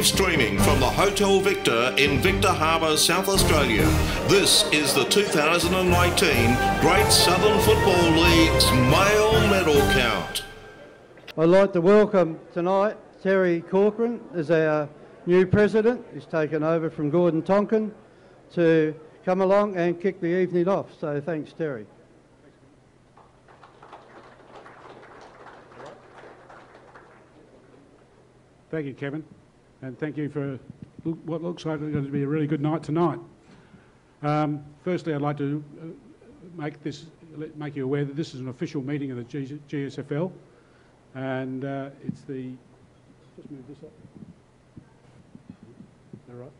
Live streaming from the Hotel Victor in Victor Harbor, South Australia. This is the 2019 Great Southern Football League's Mail Medal count. I'd like to welcome tonight Terry Corcoran as our new president. He's taken over from Gordon Tonkin to come along and kick the evening off. So thanks, Terry. Thank you, Kevin, and thank you for what looks like it's going to be a really good night tonight. Um, firstly, I'd like to uh, make this make you aware that this is an official meeting of the GSFL, and uh, it's the. Just move this up. That right?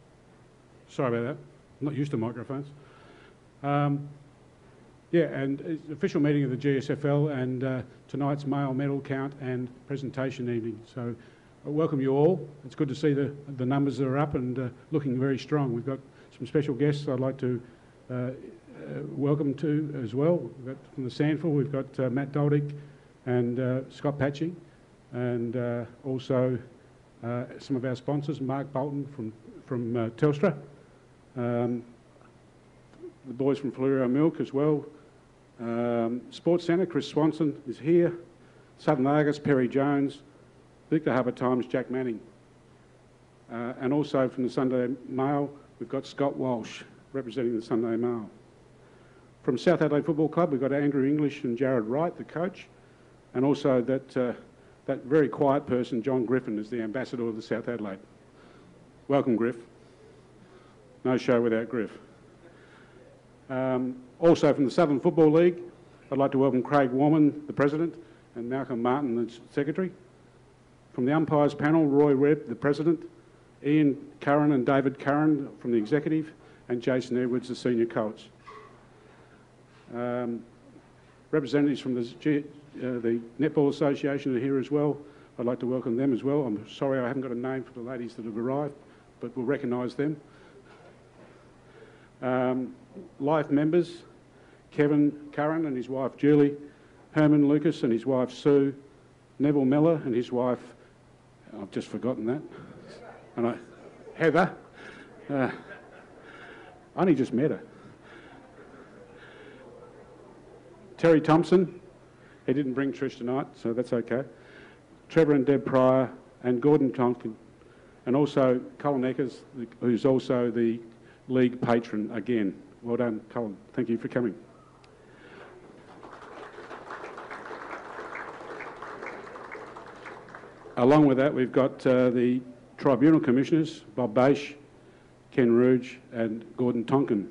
Sorry about that. I'm not used to microphones. Um, yeah, and it's an official meeting of the GSFL, and uh, tonight's Mail Medal count and presentation evening. So welcome you all. It's good to see the, the numbers that are up and uh, looking very strong. We've got some special guests I'd like to uh, uh, welcome to as well. We've got from the SANFL, we've got uh, Matt Doldick and uh, Scott Patching, and also some of our sponsors, Mark Bolton from, from Telstra, um, the boys from Fleurieu Milk as well, um, Sports Centre, Chris Swanson is here, Southern Argus, Perry Jones, Victor Harbor Times, Jack Manning. Uh, and also from the Sunday Mail, we've got Scott Walsh representing the Sunday Mail. From South Adelaide Football Club, we've got Andrew English and Jared Wright, the coach, and also that, uh, that very quiet person, John Griffin, is the ambassador of the South Adelaide. Welcome, Griff. No show without Griff. Um, also from the Southern Football League, I'd like to welcome Craig Warman, the president, and Malcolm Martin, the secretary. From the umpires panel, Roy Webb, the president, Ian Curran and David Curran from the executive, and Jason Edwards, the senior coach. Um, representatives from the, G, uh, the Netball Association are here as well. I'd like to welcome them as well. I'm sorry I haven't got a name for the ladies that have arrived, but we'll recognise them. Um, life members, Kevin Curran and his wife Julie, Herman Lucas and his wife Sue, Neville Miller and his wife I've just forgotten that. And I, Heather, uh, I only just met her. Terry Thompson, he didn't bring Trish tonight, so that's okay. Trevor and Deb Pryor and Gordon Tonkin, and also Colin Eckers, who's also the league patron again. Well done, Colin. Thank you for coming. Along with that, we've got uh, the Tribunal Commissioners, Bob Bache, Ken Rouge and Gordon Tonkin.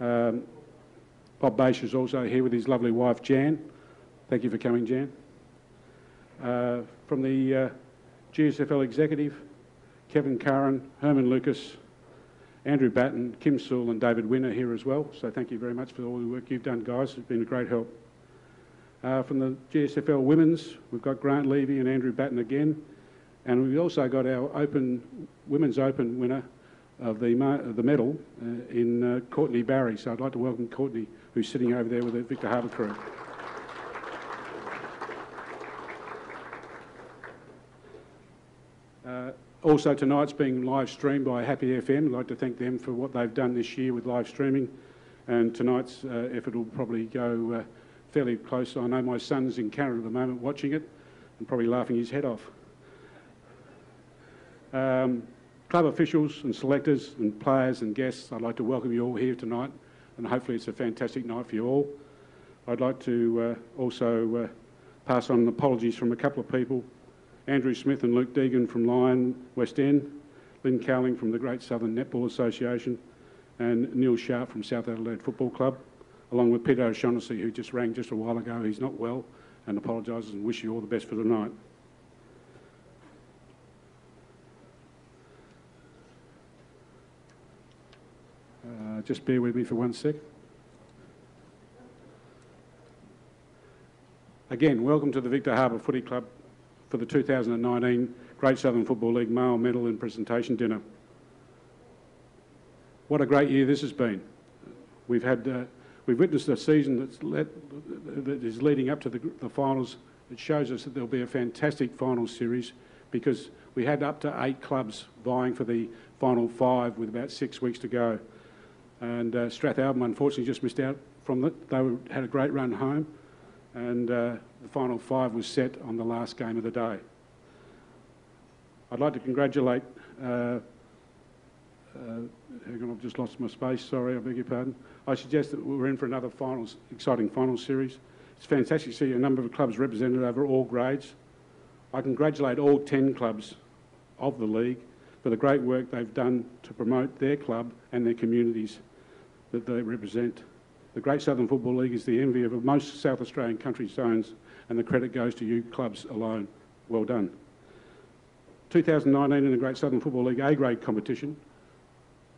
Um, Bob Bache is also here with his lovely wife Jan. Thank you for coming, Jan. Uh, from the uh, GSFL Executive, Kevin Curran, Herman Lucas, Andrew Batten, Kim Sewell and David Wynn here as well. So thank you very much for all the work you've done, guys. It's been a great help. Uh, from the GSFL Women's, we've got Grant Levy and Andrew Batten again. And we've also got our Open Women's Open winner of the, the medal uh, in uh, Courtney Barry. So I'd like to welcome Courtney, who's sitting over there with the Victor Harbor crew. Uh, also tonight's being live streamed by Happy FM. I'd like to thank them for what they've done this year with live streaming. And tonight's uh, effort will probably go uh, fairly close. I know my son's in Canada at the moment watching it and probably laughing his head off. Um, club officials and selectors and players and guests, I'd like to welcome you all here tonight and hopefully it's a fantastic night for you all. I'd like to uh, also uh, pass on apologies from a couple of people, Andrew Smith and Luke Deegan from Lion West End, Lynn Cowling from the Great Southern Netball Association and Neil Sharp from South Adelaide Football Club along with Peter O'Shaughnessy, who just rang just a while ago. He's not well and apologises and wish you all the best for tonight. Uh, just bear with me for one sec. Again, welcome to the Victor Harbor Footy Club for the 2019 Great Southern Football League Mail Medal and Presentation Dinner. What a great year this has been. We've had uh, We've witnessed a season that's that is leading up to the, the finals. It shows us that there'll be a fantastic final series because we had up to eight clubs vying for the final five with about six weeks to go. And uh, Strathalbyn unfortunately just missed out from it. They were, had a great run home, and uh, the final five was set on the last game of the day. I'd like to congratulate. Uh, uh, hang on, I've just lost my space. Sorry, I beg your pardon. I suggest that we're in for another finals, exciting final series. It's fantastic to see a number of clubs represented over all grades. I congratulate all 10 clubs of the league for the great work they've done to promote their club and their communities that they represent. The Great Southern Football League is the envy of most South Australian country zones, and the credit goes to you clubs alone. Well done. 2019 in the Great Southern Football League A grade competition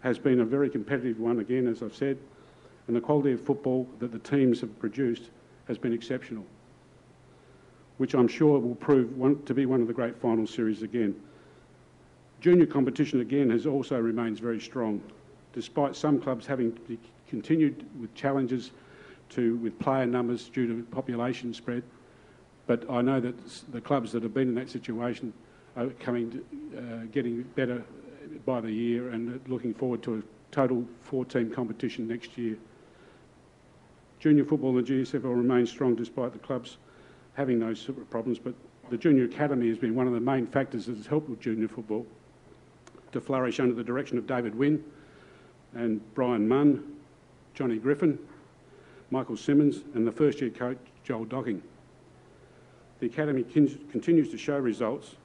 has been a very competitive one again, as I've said, and the quality of football that the teams have produced has been exceptional, which I'm sure will prove one, to be one of the great final series again. Junior competition again has also remains very strong, despite some clubs having continued with challenges to with player numbers due to population spread. But I know that the clubs that have been in that situation are coming, to, uh, getting better by the year, and looking forward to a total four-team competition next year. Junior football and the GSFL remains strong despite the clubs having those sort of problems, but the junior academy has been one of the main factors that has helped with junior football to flourish under the direction of David Wynn and Brian Munn, Johnny Griffin, Michael Simmons, and the first year coach Joel Docking. The academy continues to show results,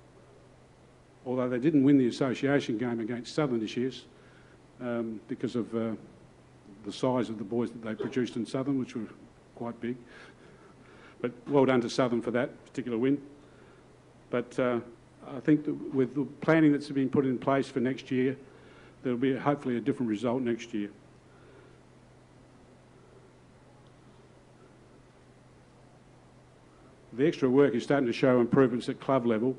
although they didn't win the association game against Southern this year um, because of uh, the size of the boys that they produced in Southern, which were quite big. But well done to Southern for that particular win. But uh, I think with the planning that's been put in place for next year, there'll be hopefully a different result next year. The extra work is starting to show improvements at club level,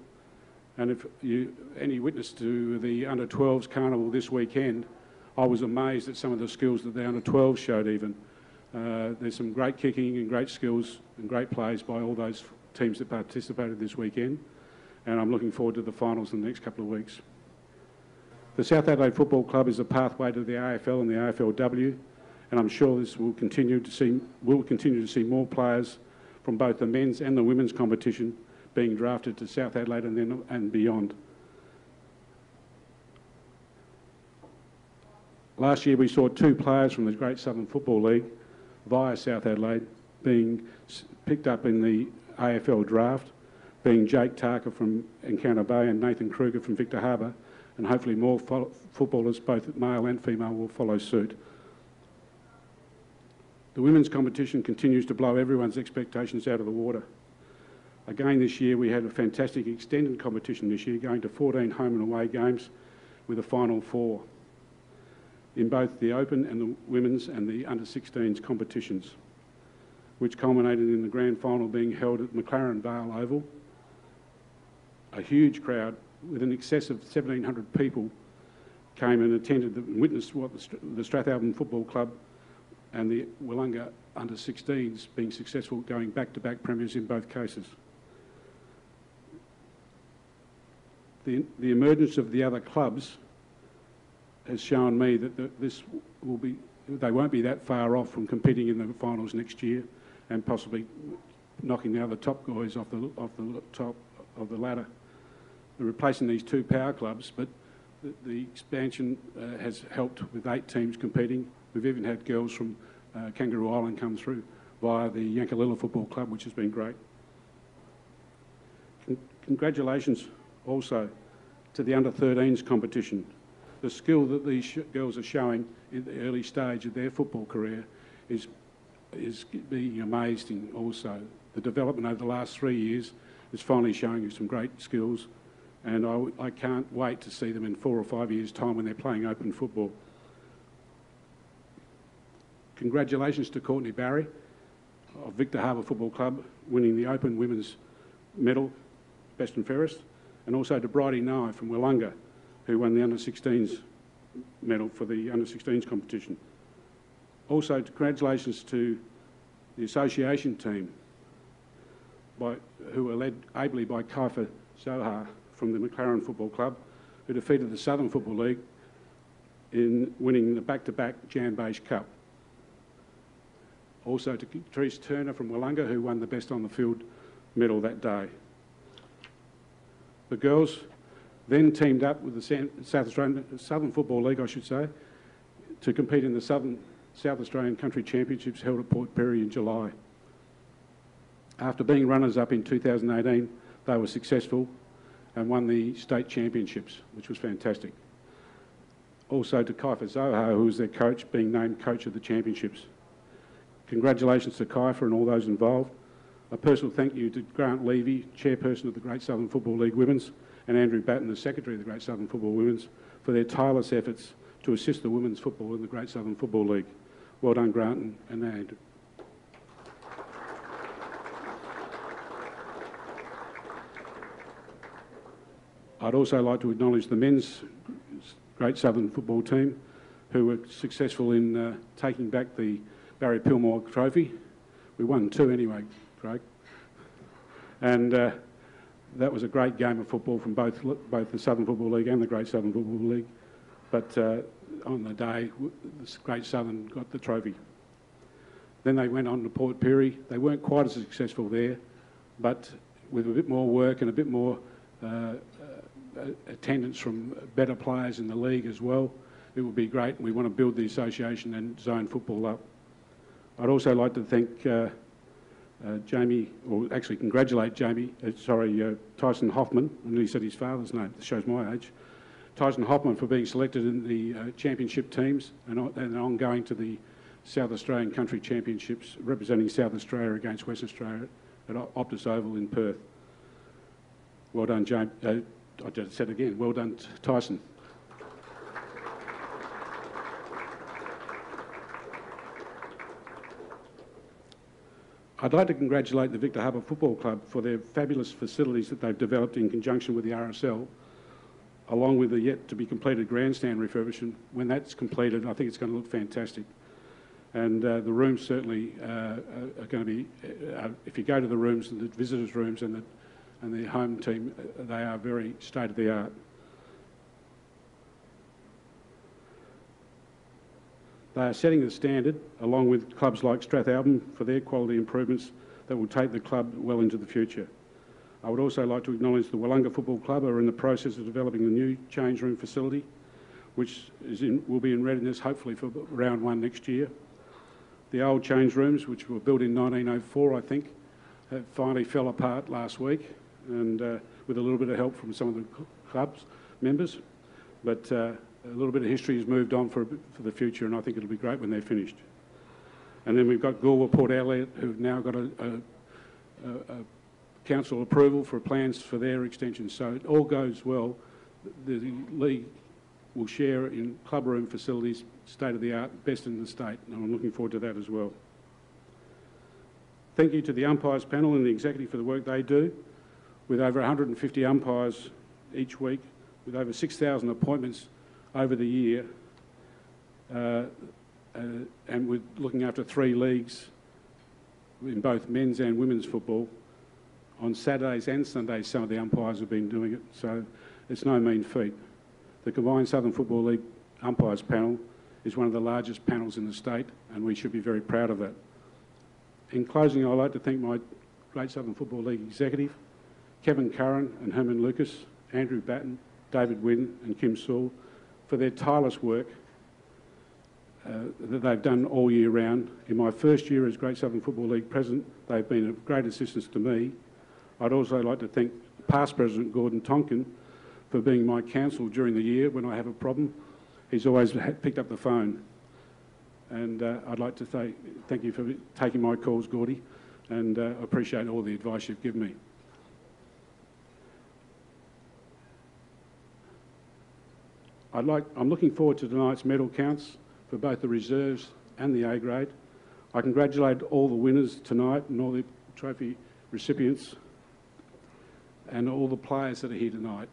and if you any witness to the under 12s carnival this weekend, I was amazed at some of the skills that the under 12 showed even. Uh, there's some great kicking and great skills and great plays by all those teams that participated this weekend and I'm looking forward to the finals in the next couple of weeks. The South Adelaide Football Club is a pathway to the AFL and the AFLW and I'm sure this will continue to see, will continue to see more players from both the men's and the women's competition being drafted to South Adelaide and, then, and beyond. Last year we saw two players from the Great Southern Football League via South Adelaide being picked up in the AFL draft, being Jake Tarker from Encounter Bay and Nathan Kruger from Victor Harbor, and hopefully more fo footballers, both male and female, will follow suit. The women's competition continues to blow everyone's expectations out of the water. Again this year we had a fantastic extended competition this year, going to 14 home and away games with a final four in both the Open and the Women's and the Under-16s competitions, which culminated in the grand final being held at McLaren Vale Oval. A huge crowd with an excess of 1,700 people came and attended and witnessed what the, the Strathalbyn Football Club and the Willunga under-16s being successful going back-to-back -back premiers in both cases. The, the emergence of the other clubs has shown me that the, this will be, they won't be that far off from competing in the finals next year and possibly knocking the other top guys off the, off the top of the ladder. They're replacing these two power clubs, but the, the expansion uh, has helped with eight teams competing. We've even had girls from uh, Kangaroo Island come through via the Yankalilla Football Club, which has been great. Con congratulations also to the under-13s competition the skill that these girls are showing in the early stage of their football career is, is being amazing also. The development over the last three years is finally showing you some great skills and I, I can't wait to see them in four or five years' time when they're playing open football. Congratulations to Courtney Barry of Victor Harbor Football Club winning the Open Women's Medal, best and fairest, and also to Bridie Nye from Willunga who won the under-16s medal for the under-16s competition. Also, congratulations to the association team, by, who were led ably by Kaifa Zohar from the McLaren Football Club, who defeated the Southern Football League in winning the back-to-back Jan Beige Cup. Also to Therese Turner from Willunga, who won the Best on the Field medal that day. The girls then teamed up with the South Australian Southern Football League, I should say, to compete in the Southern South Australian Country Championships held at Port Pirie in July. After being runners-up in 2018, they were successful and won the state championships, which was fantastic. Also to Kaifa Zoho, who was their coach, being named coach of the championships. Congratulations to Kaifa and all those involved. A personal thank you to Grant Levy, chairperson of the Great Southern Football League Women's, and Andrew Batten, the secretary of the Great Southern Football Women's, for their tireless efforts to assist the women's football in the Great Southern Football League. Well done, Grant and, and Andrew. I'd also like to acknowledge the men's Great Southern football team who were successful in uh, taking back the Barry Pillmore Trophy. We won two anyway, Craig. And uh, that was a great game of football from both, both the Southern Football League and the Great Southern Football League. But uh, on the day, the Great Southern got the trophy. Then they went on to Port Pirie. They weren't quite as successful there, but with a bit more work and a bit more uh, uh, attendance from better players in the league as well. It would be great. We want to build the association and zone football up. I'd also like to thank uh, uh, Jamie, or actually congratulate Jamie, uh, sorry, uh, Tyson Hoffman, I nearly said his father's name, this shows my age. Tyson Hoffman for being selected in the uh, championship teams and, and ongoing to the South Australian Country Championships representing South Australia against Western Australia at Optus Oval in Perth. Well done, James. I just said again, well done, Tyson. I'd like to congratulate the Victor Harbor Football Club for their fabulous facilities that they've developed in conjunction with the RSL, along with the yet to be completed grandstand refurbishment. When that's completed, I think it's going to look fantastic. And uh, the rooms certainly uh, are going to be, uh, if you go to the rooms, the visitors' rooms and the and the home team, uh, they are very state of the art. They are setting the standard, along with clubs like Strathalbyn, for their quality improvements that will take the club well into the future. I would also like to acknowledge the Willunga Football Club are in the process of developing a new change room facility, which in, will be in readiness hopefully for round one next year. The old change rooms, which were built in 1904, I think, finally fell apart last week and uh, with a little bit of help from some of the club's members. But uh, a little bit of history has moved on for, for the future, and I think it'll be great when they're finished. And then we've got Goolwa Port Elliot, who've now got a, a, a, council approval for plans for their extension. So it all goes well. The, the league will share in club room facilities, state of the art, best in the state, and I'm looking forward to that as well. Thank you to the umpires panel and the executive for the work they do with over 150 umpires each week, with over 6,000 appointments over the year, uh, uh, and with looking after three leagues in both men's and women's football. On Saturdays and Sundays, some of the umpires have been doing it, so it's no mean feat. The Combined Southern Football League umpires panel is one of the largest panels in the state, and we should be very proud of that. In closing, I'd like to thank my Great Southern Football League executive, Kevin Curran and Herman Lucas, Andrew Batten, David Wynn and Kim Sewell for their tireless work uh, that they've done all year round. In my first year as Great Southern Football League president, they've been of great assistance to me. I'd also like to thank past president Gordon Tonkin for being my counsel during the year when I have a problem. He's always picked up the phone. And uh, I'd like to say thank you for taking my calls, Gordy, and uh, appreciate all the advice you've given me. I'd like, I'm looking forward to tonight's medal counts for both the reserves and the A grade. I congratulate all the winners tonight and all the trophy recipients and all the players that are here tonight.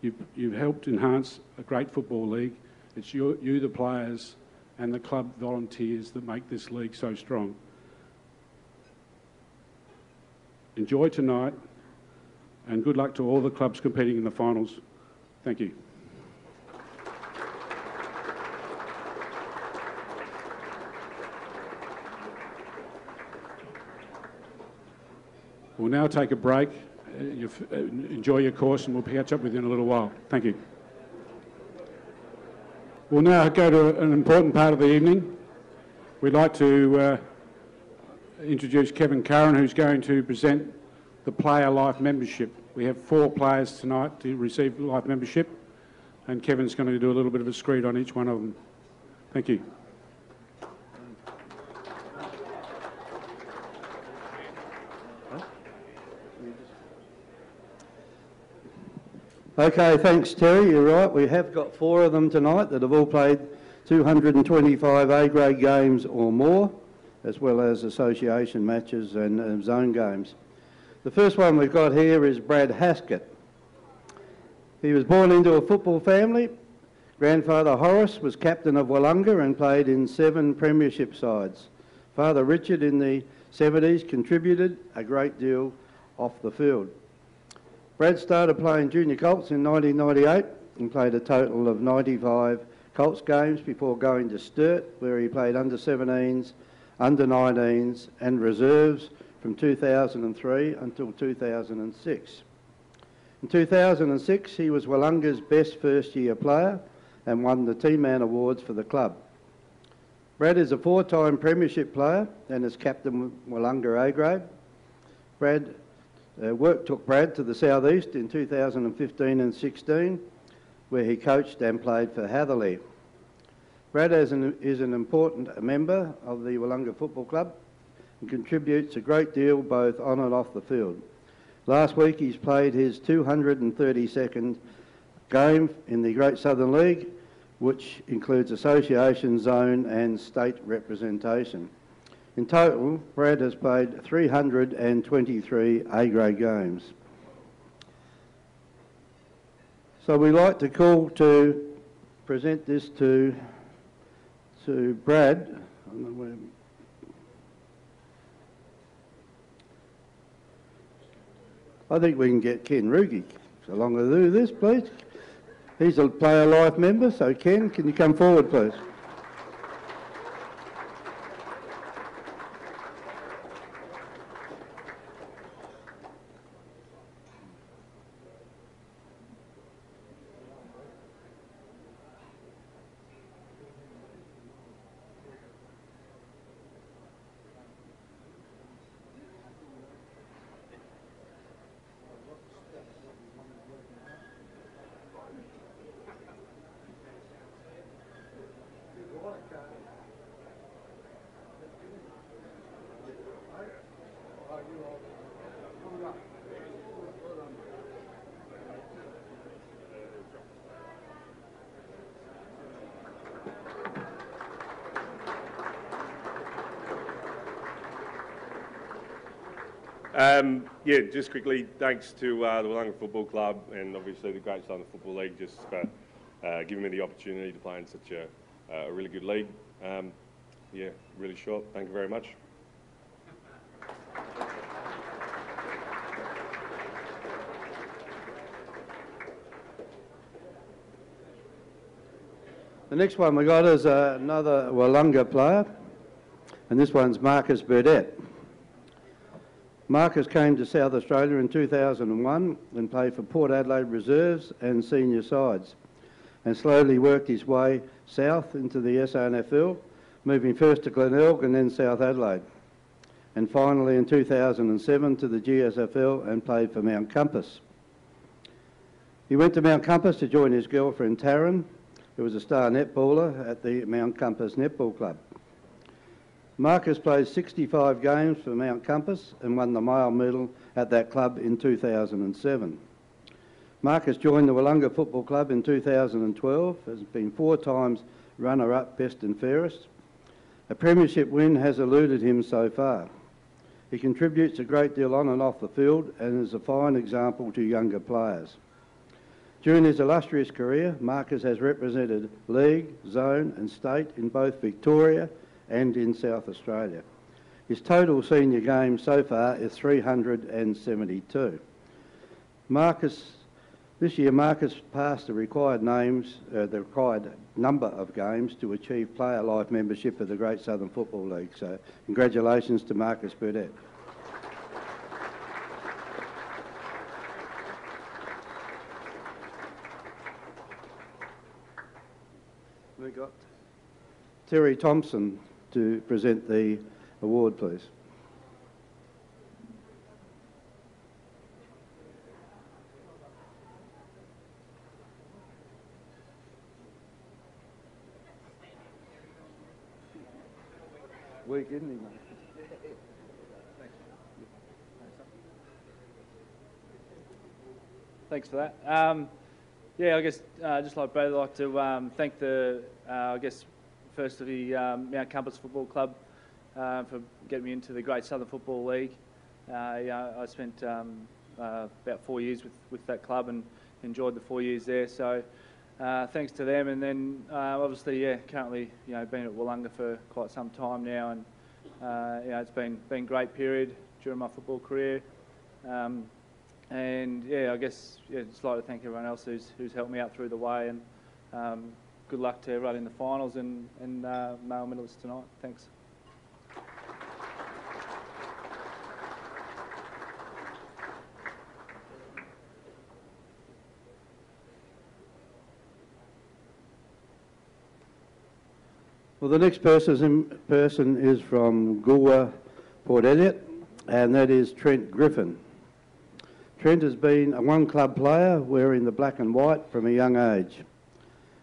You've, you've helped enhance a great football league. It's you, you, the players, and the club volunteers that make this league so strong. Enjoy tonight and good luck to all the clubs competing in the finals. Thank you. We'll now take a break. Uh, uh, enjoy your course and we'll catch up with you in a little while. Thank you. We'll now go to an important part of the evening. We'd like to uh, introduce Kevin Curran, who's going to present the player life membership. We have four players tonight to receive life membership, and Kevin's going to do a little bit of a screed on each one of them. Thank you. Okay, thanks Terry, you're right. We have got four of them tonight that have all played 225 A-grade games or more, as well as association matches and uh, zone games. The first one we've got here is Brad Haskett. He was born into a football family. Grandfather Horace was captain of Willunga and played in seven premiership sides. Father Richard in the 70s contributed a great deal off the field. Brad started playing junior Colts in 1998 and played a total of 95 Colts games before going to Sturt, where he played under 17s, under 19s, and reserves from 2003 until 2006. In 2006, he was Willunga's best first year player and won the Team Man Awards for the club. Brad is a four time Premiership player and is captain Willunga A grade. Brad uh, work took Brad to the southeast in 2015 and 16, where he coached and played for Hatherleigh. Brad is an, is an important member of the Willunga Football Club and contributes a great deal both on and off the field. Last week he's played his 232nd game in the Great Southern League, which includes association, zone and state representation. In total, Brad has played 323 A-grade games. So we like to call to present this to, to Brad. I think we can get Ken Rugi along to do this, please. He's a player life member, so Ken, can you come forward, please? Um, yeah, just quickly, thanks to uh, the Willunga Football Club and obviously the Great Southern Football League just for uh, giving me the opportunity to play in such a, uh, a really good league. Um, yeah, really short. Thank you very much. The next one we got is uh, another Willunga player, and this one's Marcus Burdett. Marcus came to South Australia in 2001 and played for Port Adelaide Reserves and senior sides and slowly worked his way south into the SANFL, moving first to Glenelg and then South Adelaide. And finally in 2007 to the GSFL and played for Mount Compass. He went to Mount Compass to join his girlfriend Taryn, who was a star netballer at the Mount Compass Netball Club. Marcus played 65 games for Mount Compass and won the Mail Medal at that club in 2007. Marcus joined the Willunga Football Club in 2012, has been four times runner-up best and fairest. A premiership win has eluded him so far. He contributes a great deal on and off the field and is a fine example to younger players. During his illustrious career, Marcus has represented league, zone and state in both Victoria and in South Australia. His total senior games so far is 372. Marcus, this year Marcus passed the required names, uh, the required number of games to achieve player life membership of the Great Southern Football League. So congratulations to Marcus Burdett. We got Terry Thompson to present the award, please. Weak, isn't he, mate? Thanks for that. Um, yeah, I guess uh, just like Brad, I'd like to um, thank the, uh, I guess, firstly um, Mount Compass Football Club uh, for getting me into the Great Southern Football League. Uh, yeah, I spent um, uh, about four years with, with that club and enjoyed the four years there. So uh, thanks to them. And then obviously, yeah, currently, you know, been at Willunga for quite some time now, and you know, it's been been great period during my football career. Um, and yeah, I guess yeah, just like to thank everyone else who's who's helped me out through the way, and um, good luck to everyone in the finals and and uh, Mail medalists tonight. Thanks. Well, the next person, is from Goolwa, Port Elliot, and that is Trent Griffin. Trent has been a one-club player wearing the black and white from a young age.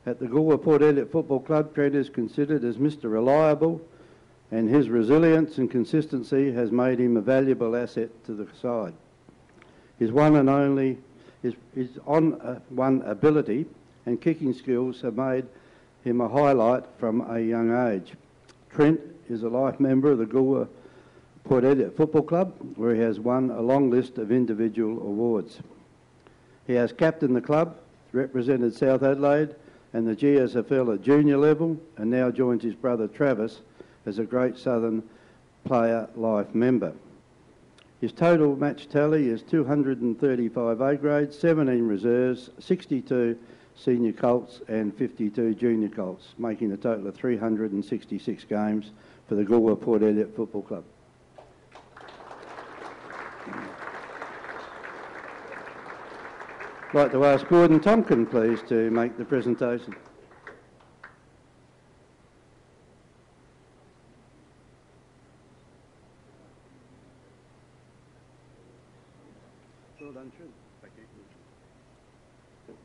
At the Goolwa Port Elliot Football Club, Trent is considered as Mr Reliable and his resilience and consistency has made him a valuable asset to the side. His one and only, his, his on uh, one ability and kicking skills have made him a highlight from a young age. Trent is a life member of the Goolwa Port Elliot Football Club, where he has won a long list of individual awards. He has captained the club, represented South Adelaide and the GSFL at junior level, and now joins his brother Travis as a Great Southern Player Life member. His total match tally is 235 A grades, 17 reserves, 62 senior colts and 52 junior colts, making a total of 366 games for the Goolwa Port Elliot Football Club. I'd like to ask Gordon Tonkin, please, to make the presentation.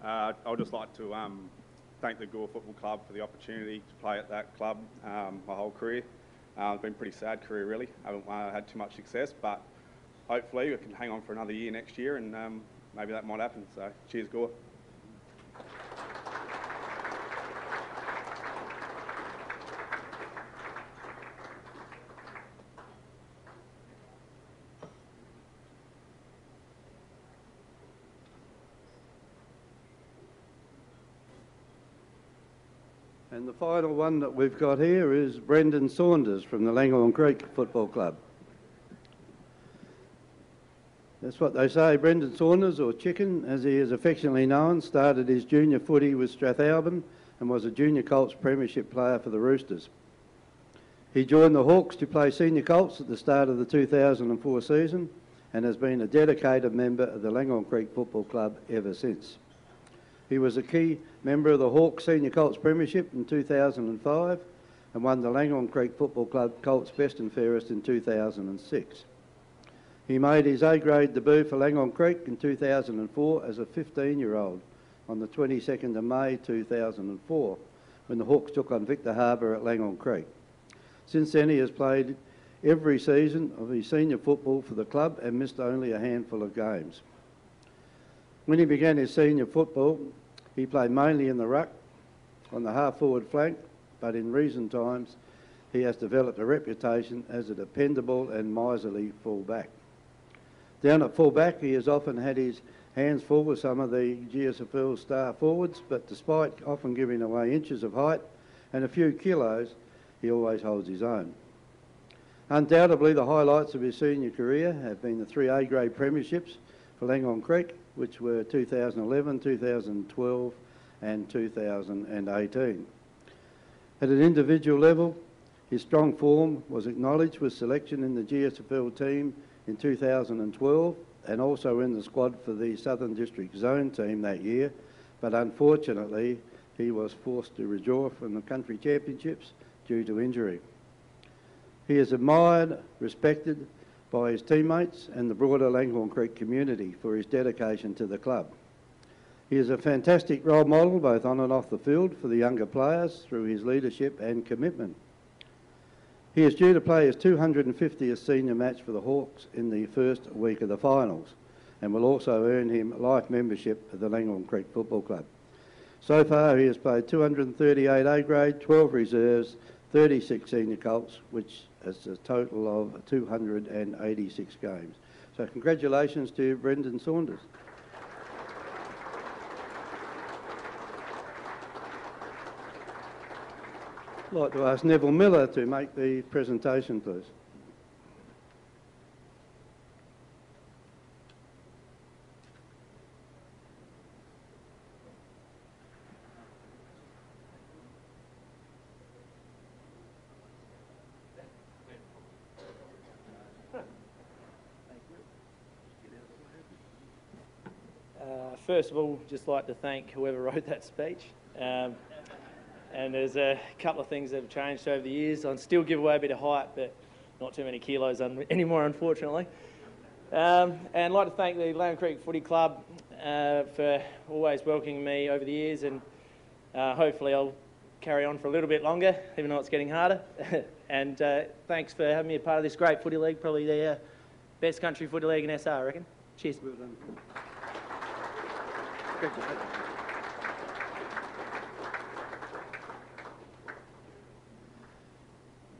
Uh, I would just like to um, thank the Gore Football Club for the opportunity to play at that club um, my whole career. Uh, it's been a pretty sad career, really. I haven't uh, had too much success, but hopefully we can hang on for another year next year and um, maybe that might happen. So cheers, Gore. And the final one that we've got here is Brendan Saunders from the Langhorne Creek Football Club. That's what they say. Brendan Saunders, or Chicken, as he is affectionately known, started his junior footy with Strathalbyn and was a junior Colts premiership player for the Roosters. He joined the Hawks to play senior Colts at the start of the 2004 season and has been a dedicated member of the Langhorne Creek Football Club ever since. He was a key member of the Hawks Senior Colts Premiership in 2005 and won the Langhorne Creek Football Club Colts Best and Fairest in 2006. He made his A-grade debut for Langhorne Creek in 2004 as a 15-year-old on the 22nd of May 2004 when the Hawks took on Victor Harbor at Langhorne Creek. Since then he has played every season of his senior football for the club and missed only a handful of games. When he began his senior football, he played mainly in the ruck on the half-forward flank, but in recent times he has developed a reputation as a dependable and miserly full-back. Down at full-back, he has often had his hands full with some of the GSFL star forwards, but despite often giving away inches of height and a few kilos, he always holds his own. Undoubtedly, the highlights of his senior career have been the three A-grade premierships for Langhorne Creek, which were 2011, 2012 and 2018. At an individual level, his strong form was acknowledged with selection in the GSFL team in 2012 and also in the squad for the Southern District Zone team that year, but unfortunately he was forced to withdraw from the country championships due to injury. He is admired, respected by his teammates and the broader Langhorne Creek community for his dedication to the club. He is a fantastic role model both on and off the field for the younger players through his leadership and commitment. He is due to play his 250th senior match for the Hawks in the first week of the finals and will also earn him life membership of the Langhorne Creek Football Club. So far he has played 238 A grade, 12 reserves, 36 senior colts, which is a total of 286 games. So congratulations to Brendan Saunders. Like to ask Neville Miller to make the presentation, please. Uh, first of all, just like to thank whoever wrote that speech. Um, and there's a couple of things that have changed over the years. I still give away a bit of height, but not too many kilos un- anymore, unfortunately. Um, and I'd like to thank the Langhorne Creek Footy Club uh, for always welcoming me over the years, and uh, hopefully I'll carry on for a little bit longer, even though it's getting harder. and uh, thanks for having me a part of this great footy league, probably the uh, best country footy league in SA, I reckon. Cheers. Well done. Congratulations.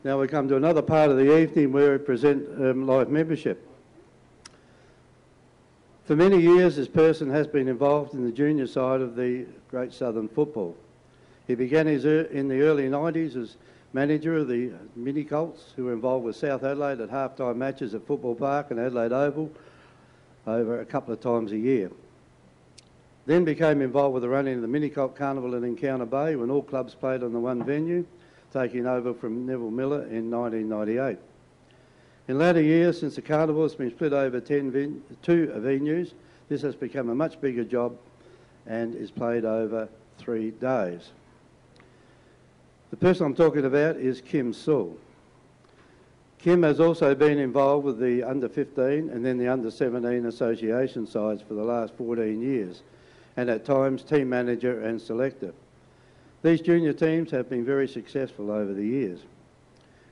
Now we come to another part of the evening where we present um, live membership. For many years, this person has been involved in the junior side of the Great Southern Football. He began his er- in the early 90s as manager of the Mini Colts, who were involved with South Adelaide at halftime matches at Football Park and Adelaide Oval over a couple of times a year. Then became involved with the running of the Mini Colt Carnival in Encounter Bay when all clubs played on the one venue, taking over from Neville Miller in 1998. In latter years, since the carnival has been split over 10 ven- two venues, this has become a much bigger job and is played over three days. The person I'm talking about is Kim Sewell. Kim has also been involved with the under 15 and then the under 17 association sides for the last 14 years, and at times team manager and selector. These junior teams have been very successful over the years.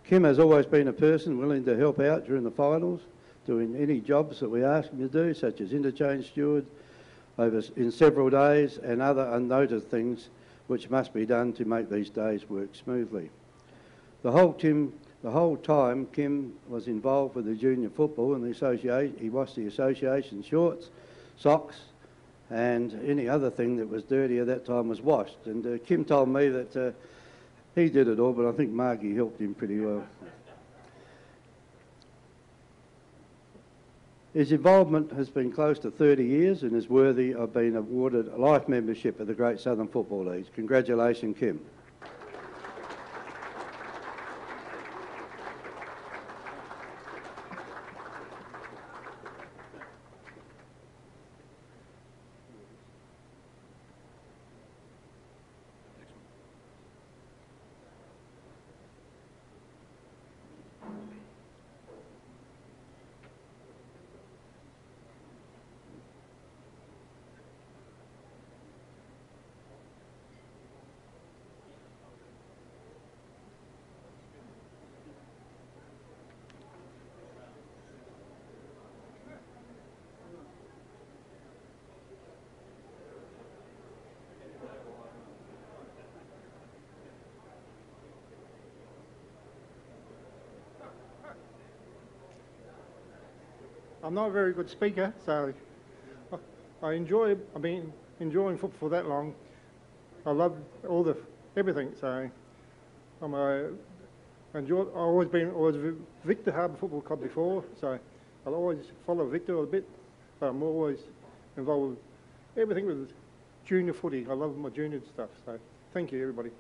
Kim has always been a person willing to help out during the finals, doing any jobs that we ask him to do, such as interchange steward over in several days and other unnoticed things which must be done to make these days work smoothly. The whole Tim, the whole time Kim was involved with the junior football and the association, he washed the association shorts, socks, and any other thing that was dirty at that time was washed. And uh, Kim told me that uh, he did it all, but I think Margie helped him pretty well. His involvement has been close to 30 years and is worthy of being awarded a life membership of the Great Southern Football League. Congratulations, Kim. I'm not a very good speaker, so I- I enjoy. I've been enjoying football for that long. I love all the everything. So I'm a enjoy. I've always been. I was Victor Harbor Football Club before, so I'll always follow Victor a bit. but I'm always involved with everything with junior footy. I love my junior stuff. So thank you, everybody.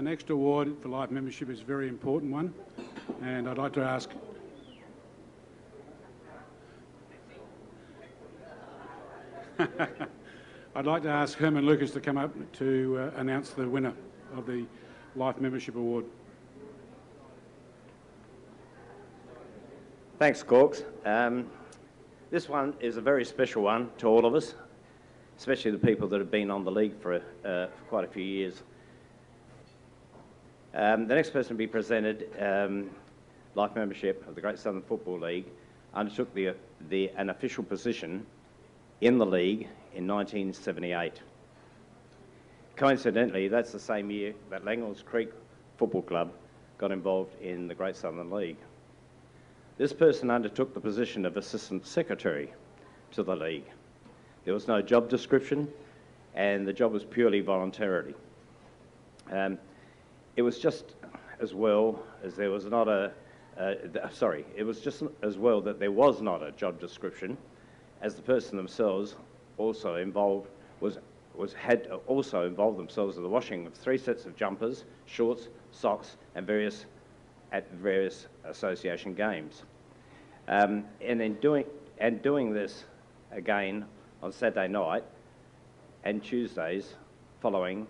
Our next award for life membership is a very important one, and I'd like to ask. I'd like to ask Herman Lucas to come up to uh, announce the winner of the Life Membership Award. Thanks, Corks. Um, this one is a very special one to all of us, especially the people that have been on the league for, uh, for quite a few years. Um, the next person to be presented, um, life membership of the Great Southern Football League, undertook the, the, an official position in the league in 1978. Coincidentally, that's the same year that Langhorne Creek Football Club got involved in the Great Southern League. This person undertook the position of Assistant Secretary to the league. There was no job description, and the job was purely voluntarily. Um, it was just as well as there was not a, uh, sorry, it was just as well that there was not a job description, as the person themselves also involved was was had also involved themselves in the washing of three sets of jumpers, shorts, socks, and various at various association games. Um, and then doing and doing this again on Saturday night and Tuesdays following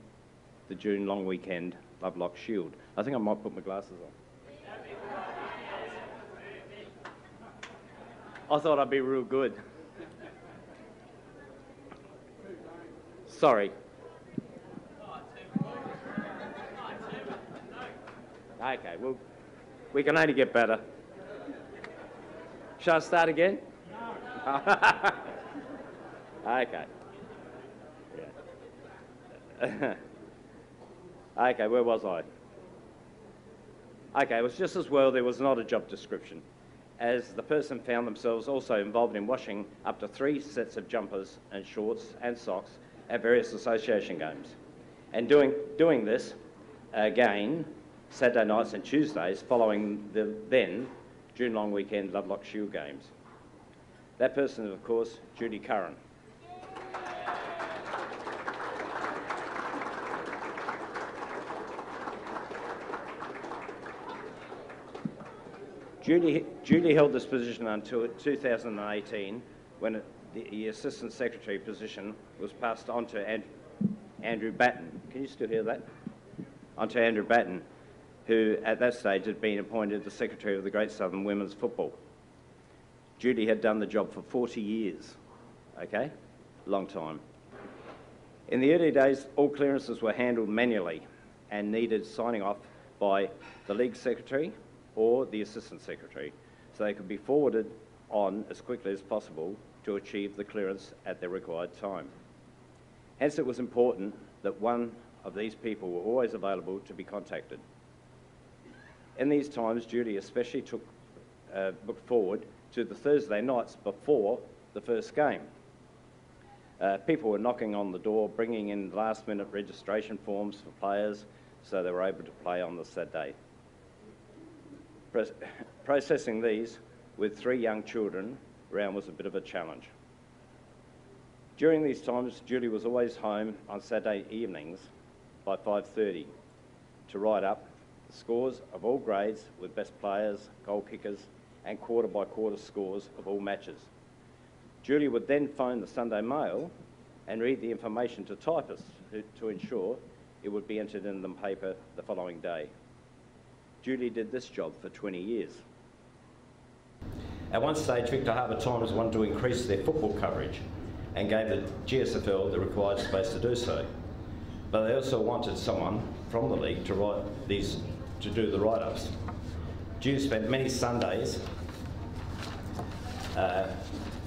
the June long weekend Lovelock Shield. I think I might put my glasses on. I thought I'd be real good. Sorry. Okay, well, we can only get better. Shall I start again? No. okay. Yeah. okay, where was I? Okay, it was just as well there was not a job description, as the person found themselves also involved in washing up to three sets of jumpers and shorts and socks at various association games. And doing, doing this again Saturday nights and Tuesdays following the then June long weekend Lovelock Shield games. That person of course, Judy Curran. Judy, Judy held this position until 2018 when it, the, the Assistant Secretary position was passed on to and, Andrew Batten. Can you still hear that? On to Andrew Batten, who at that stage had been appointed the Secretary of the Great Southern Women's Football. Judy had done the job for 40 years, okay? Long time. In the early days, all clearances were handled manually and needed signing off by the League Secretary or the Assistant Secretary so they could be forwarded on as quickly as possible to achieve the clearance at the required time. Hence, it was important that one of these people were always available to be contacted. In these times, Judy especially took, uh, looked forward to the Thursday nights before the first game. Uh, people were knocking on the door, bringing in last minute registration forms for players so they were able to play on the Saturday. Pro- processing these with three young children around was a bit of a challenge. During these times, Julie was always home on Saturday evenings by 5.30 to write up the scores of all grades with best players, goal kickers, and quarter by quarter scores of all matches. Julie would then phone the Sunday Mail and read the information to typists to ensure it would be entered in the paper the following day. Julie did this job for 20 years. At one stage, Victor Harbor Times wanted to increase their football coverage and gave the GSFL the required space to do so. But they also wanted someone from the league to write these, to do the write-ups. Julie spent many Sundays uh,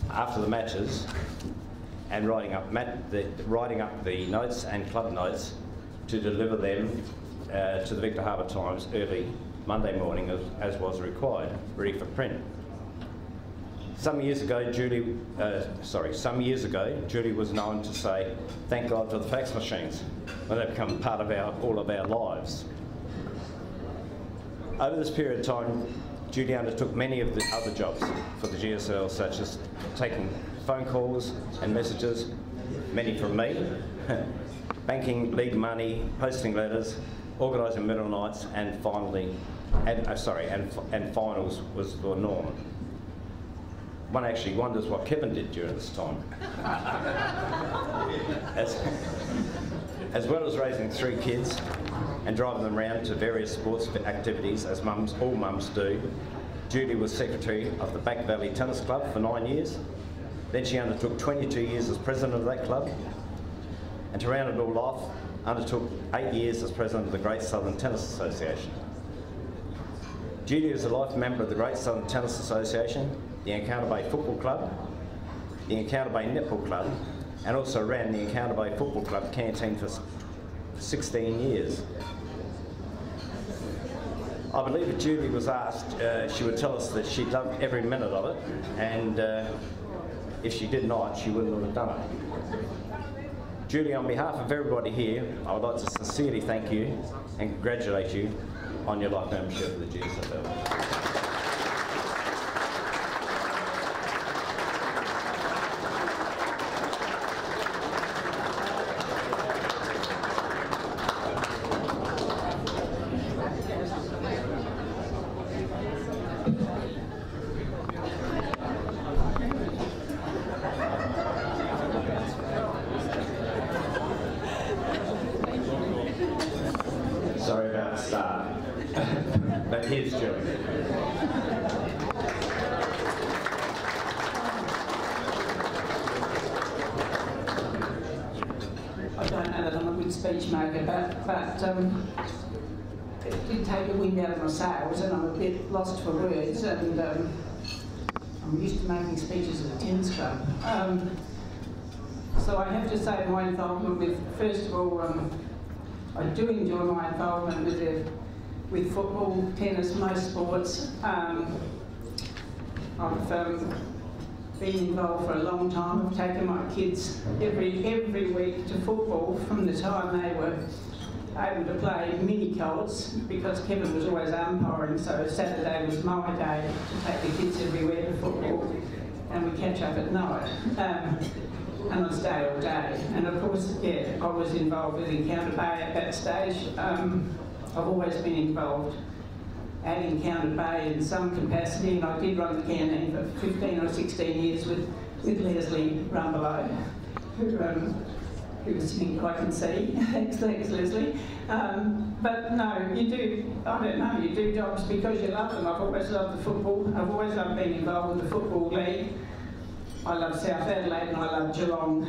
after the matches and writing up, mat- the, writing up the notes and club notes to deliver them uh, to the Victor Harbor Times early Monday morning as, as was required, ready for print. Some years ago, Julie, uh, sorry, some years ago, Julie was known to say, thank God for the fax machines, when they become part of our, all of our lives. Over this period of time, Judy undertook many of the other jobs for the GSL, such as taking phone calls and messages, many from me, banking league money, posting letters, organising middle nights, and finally, and, uh, sorry, and, and finals was the norm. One actually wonders what Kevin did during this time. as, as well as raising three kids and driving them around to various sports activities, as mums, all mums do, Judy was secretary of the Back Valley Tennis Club for nine years. Then she undertook 22 years as president of that club. And to round it all off, undertook eight years as president of the Great Southern Tennis Association. Judy is a life member of the Great Southern Tennis Association the Encounter Bay Football Club, the Encounter Bay Netball Club, and also ran the Encounter Bay Football Club canteen for 16 years. I believe if Julie was asked, uh, she would tell us that she loved every minute of it, and uh, if she did not, she wouldn't have done it. Julie, on behalf of everybody here, I would like to sincerely thank you and congratulate you on your life membership of the GSFL. lost for words, and um, I'm used to making speeches Um, so I have to say my involvement with, first of all, um, I do enjoy my involvement with the, with football, tennis, most sports. Um, I've um, been involved for a long time. I've taken my kids every every week to football from the time they were able to play mini colts because Kevin was always umpiring, so Saturday was my day to take the kids everywhere to football and we catch up at night. Um, and I stay all day. And of course, yeah, I was involved with Encounter Bay at that stage. Um, I've always been involved at Encounter Bay in some capacity, and I did run the canteen for 15 or 16 years with, with Leslie Rumbelow, who um, who was sitting, I can see. thanks, thanks, Leslie. Um, but no, you do, I don't know, you do jobs because you love them. I've always loved the football. I've always loved being involved with the Football League. I love South Adelaide and I love Geelong.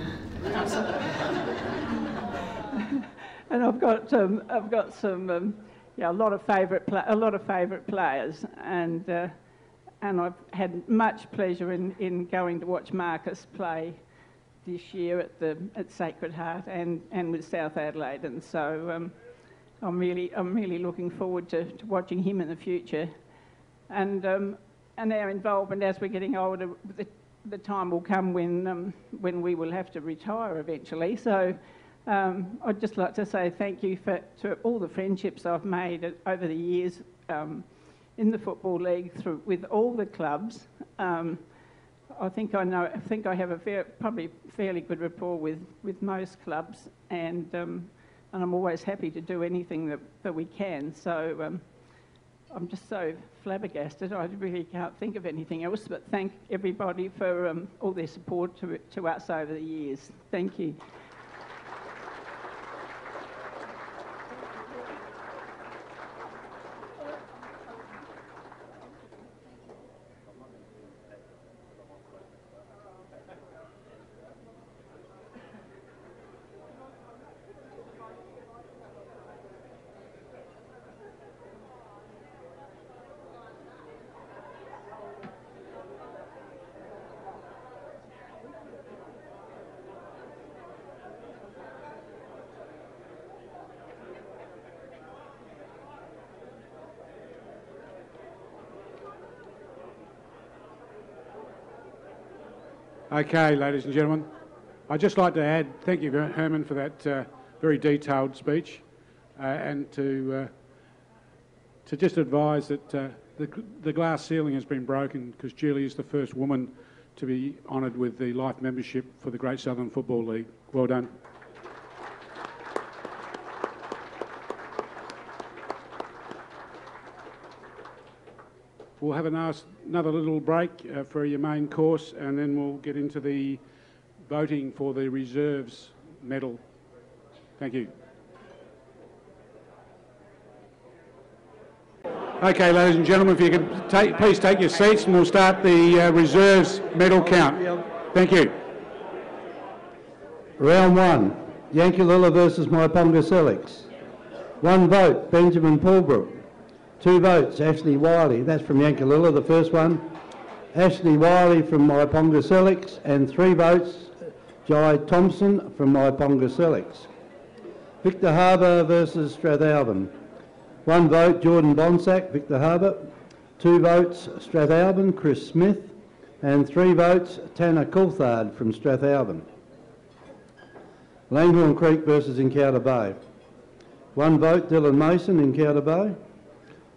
and I've got, um, I've got some, um, yeah, a lot of favourite, a lot of favourite players, and uh, and I've had much pleasure in, in going to watch Marcus play this year at the at Sacred Heart and, and with South Adelaide, and so um, I'm really I'm really looking forward to, to watching him in the future, and um, and our involvement as we're getting older, the, the time will come when um, when we will have to retire eventually. So. Um, I'd just like to say thank you for to all the friendships I've made over the years um, in the Football League through, with all the clubs. Um, I think I know. I think I have a fair, probably fairly good rapport with, with most clubs, and um, and I'm always happy to do anything that, that we can. So um, I'm just so flabbergasted. I really can't think of anything else. But thank everybody for um, all their support to to us over the years. Thank you. Okay, ladies and gentlemen, I'd just like to add, thank you, Herman, for that uh, very detailed speech, uh, and to uh, to just advise that uh, the, the glass ceiling has been broken because Julie is the first woman to be honoured with the life membership for the Great Southern Football League. Well done. We'll have another little break uh, for your main course and then we'll get into the voting for the reserves medal. Thank you. Okay, ladies and gentlemen, if you could take, please take your seats and we'll start the uh, reserves medal count. Thank you. Round one, Yankalilla versus Myponga Sellicks. One vote, Benjamin Paulbrook. Two votes, Ashley Wiley. That's from Yankalilla, the first one. Ashley Wiley from Myponga Sellicks. And three votes, Jai Thompson from Myponga Sellicks. Victor Harbor versus Strathalbyn. One vote, Jordan Bonsack, Victor Harbor. Two votes, Strathalbyn, Chris Smith. And three votes, Tanner Coulthard from Strathalbyn. Langhorne Creek versus Encounter Bay. One vote, Dylan Mason, Encounter Bay.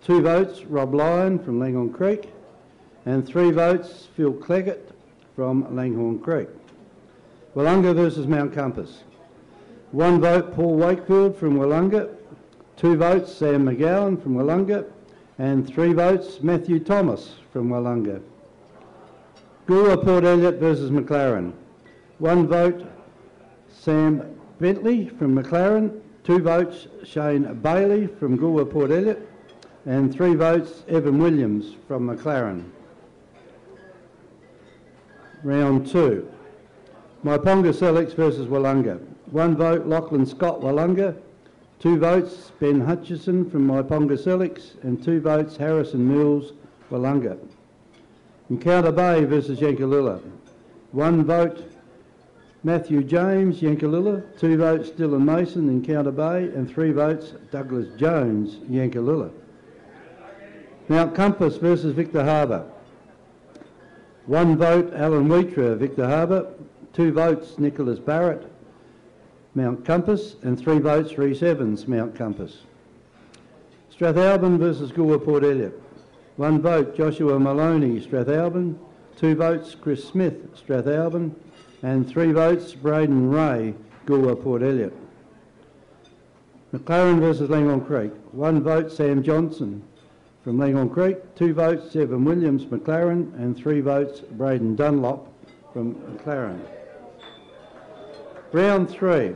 Two votes, Rob Lyon from Langhorne Creek. And three votes, Phil Cleggett from Langhorne Creek. Willunga versus Mount Compass. One vote, Paul Wakefield from Willunga. Two votes, Sam McGowan from Willunga. And three votes, Matthew Thomas from Willunga. Goolwa Port Elliot versus McLaren. One vote, Sam Bentley from McLaren. Two votes, Shane Bailey from Goolwa Port Elliot and three votes, Evan Williams from McLaren. Round two. Myponga Sellicks versus Willunga. One vote, Lachlan Scott Willunga. Two votes, Ben Hutchison from Myponga Sellicks. And two votes, Harrison Mills Willunga. Encounter Bay versus Yankalilla. One vote, Matthew James, Yankalilla. Two votes, Dylan Mason, Encounter Bay. And three votes, Douglas Jones, Yankalilla. Mount Compass versus Victor Harbor. One vote, Alan Weitra, Victor Harbor. Two votes, Nicholas Barrett, Mount Compass. And three votes, Rhys Evans, Mount Compass. Strathalbyn versus Goolwa Port Elliot. One vote, Joshua Maloney, Strathalbyn. Two votes, Chris Smith, Strathalbyn. And three votes, Braden Ray, Goolwa Port Elliot. McLaren versus Langhorne Creek. One vote, Sam Johnson, from Langhorne Creek, two votes, Evan Williams McLaren, and three votes, Braden Dunlop from McLaren. Round three,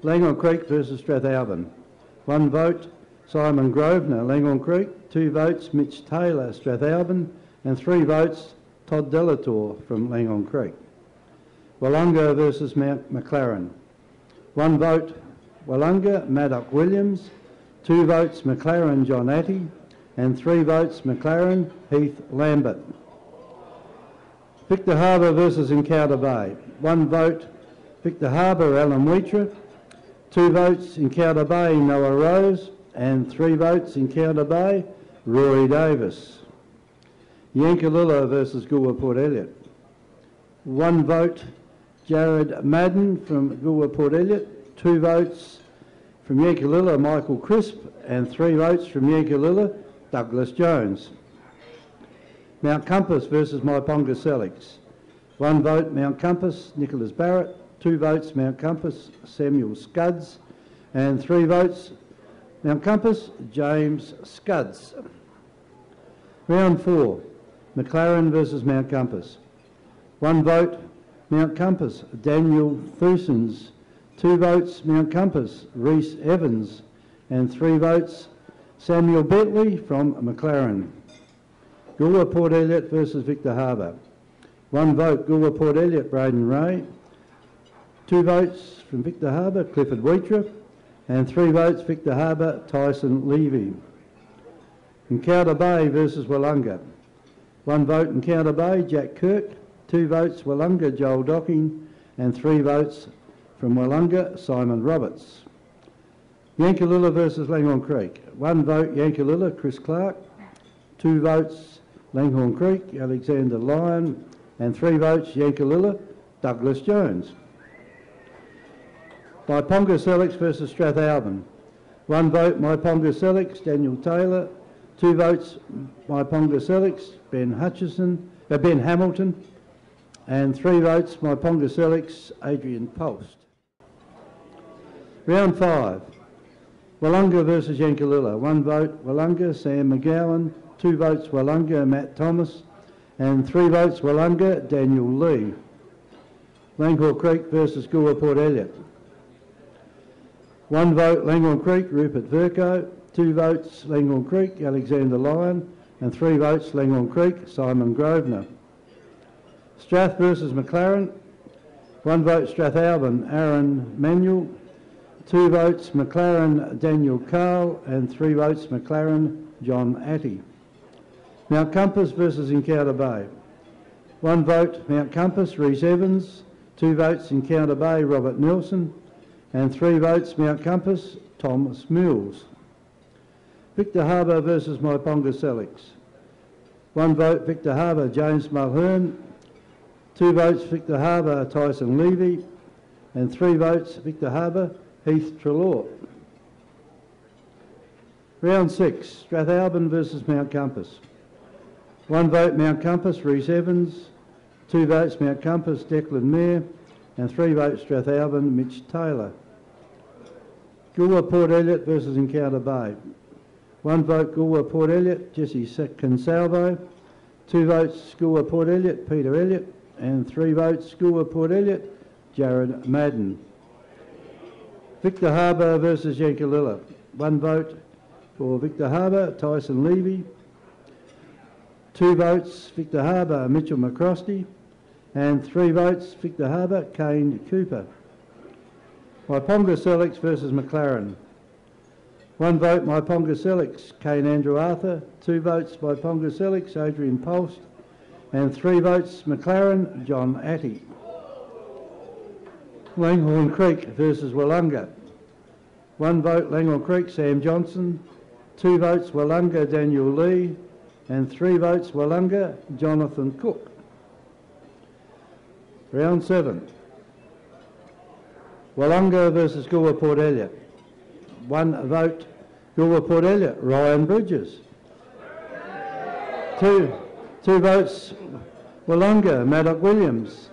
Langhorne Creek versus Strathalbyn. One vote, Simon Grosvenor, Langhorne Creek. Two votes, Mitch Taylor, Strathalbyn. And three votes, Todd Delator from Langhorne Creek. Willunga versus Mount McLaren. One vote, Willunga, Maddock Williams. Two votes, McLaren, John Atty and three votes McLaren, Heath Lambert. Victor Harbor versus Encounter Bay. One vote Victor Harbor, Alan Wheatra. Two votes Encounter Bay, Noah Rose. And three votes Encounter Bay, Rory Davis. Yankalilla versus Goolwa Port Elliot. One vote Jared Madden from Goolwa Port Elliot. Two votes from Yankalilla, Michael Crisp. And three votes from Yankalilla, Douglas Jones. Mount Compass versus Myponga Sellicks. One vote, Mount Compass, Nicholas Barrett. Two votes, Mount Compass, Samuel Scuds. And three votes, Mount Compass, James Scuds. Round four, McLaren versus Mount Compass. One vote, Mount Compass, Daniel Thusens. Two votes, Mount Compass, Reese Evans. And three votes, Samuel Bentley from McLaren. Goolwa Port Elliot versus Victor Harbor. One vote, Goolwa Port Elliot, Braden Ray. Two votes from Victor Harbor, Clifford Wheatra. And three votes, Victor Harbor, Tyson Levy. Encounter Bay versus Willunga. One vote, Encounter Bay, Jack Kirk. Two votes, Willunga, Joel Docking. And three votes from Willunga, Simon Roberts. Yankalilla versus Langhorne Creek. One vote, Yankalilla, Chris Clark. Two votes, Langhorne Creek, Alexander Lyon. and three votes Yankalilla, Douglas Jones. Myponga Sellicks versus Strathalbyn. One vote Myponga Sellicks, Daniel Taylor. Two votes Myponga Sellicks, Ben Hutchison, uh, Ben Hamilton. And three votes Myponga Sellicks, Adrian Post. Round five. Willunga versus Yankalilla. One vote Willunga, Sam McGowan. Two votes Willunga, Matt Thomas. And three votes Willunga, Daniel Lee. Langhorne Creek versus Goolwa Port Elliot. One vote Langhorne Creek, Rupert Verco. Two votes Langhorne Creek, Alexander Lyon. And three votes Langhorne Creek, Simon Grosvenor. Strath versus McLaren. One vote Strathalbyn, Aaron Manuel. Two votes McLaren, Daniel Carl. And three votes McLaren, John Atty. Mount Compass versus Encounter Bay. One vote Mount Compass, Rhys Evans. Two votes Encounter Bay, Robert Nelson. And three votes Mount Compass, Thomas Mills. Victor Harbor versus Myponga Sellicks. One vote Victor Harbor, James Mulhern. Two votes Victor Harbor, Tyson Levy. And three votes Victor Harbor, Heath Trelaw. Round six, Strathalbyn versus Mount Compass. One vote Mount Compass, Rhys Evans. Two votes Mount Compass, Declan Mayer. And three votes Strathalbyn, Mitch Taylor. Goolwa Port Elliot versus Encounter Bay. One vote Goolwa Port Elliot, Jesse Consalvo. Two votes Goolwa Port Elliot, Peter Elliot. And three votes Goolwa Port Elliot, Jared Madden. Victor Harbor versus Yankalilla. One vote for Victor Harbor, Tyson Levy. Two votes, Victor Harbor, Mitchell McCrosty. And three votes, Victor Harbor, Kane Cooper. Myponga Sellicks versus McLaren. One vote, Myponga Sellicks, Kane Andrew Arthur. Two votes, Myponga Sellicks, Adrian Post. And three votes, McLaren, John Atty. Langhorne Creek versus Willunga. One vote, Langhorne Creek, Sam Johnson. Two votes, Willunga, Daniel Lee. And three votes, Willunga, Jonathan Cook. Round seven. Willunga versus Goolwa Port Elliot. One vote, Goolwa Port Elliot, Ryan Bridges. Two, two votes, Willunga, Maddock Williams.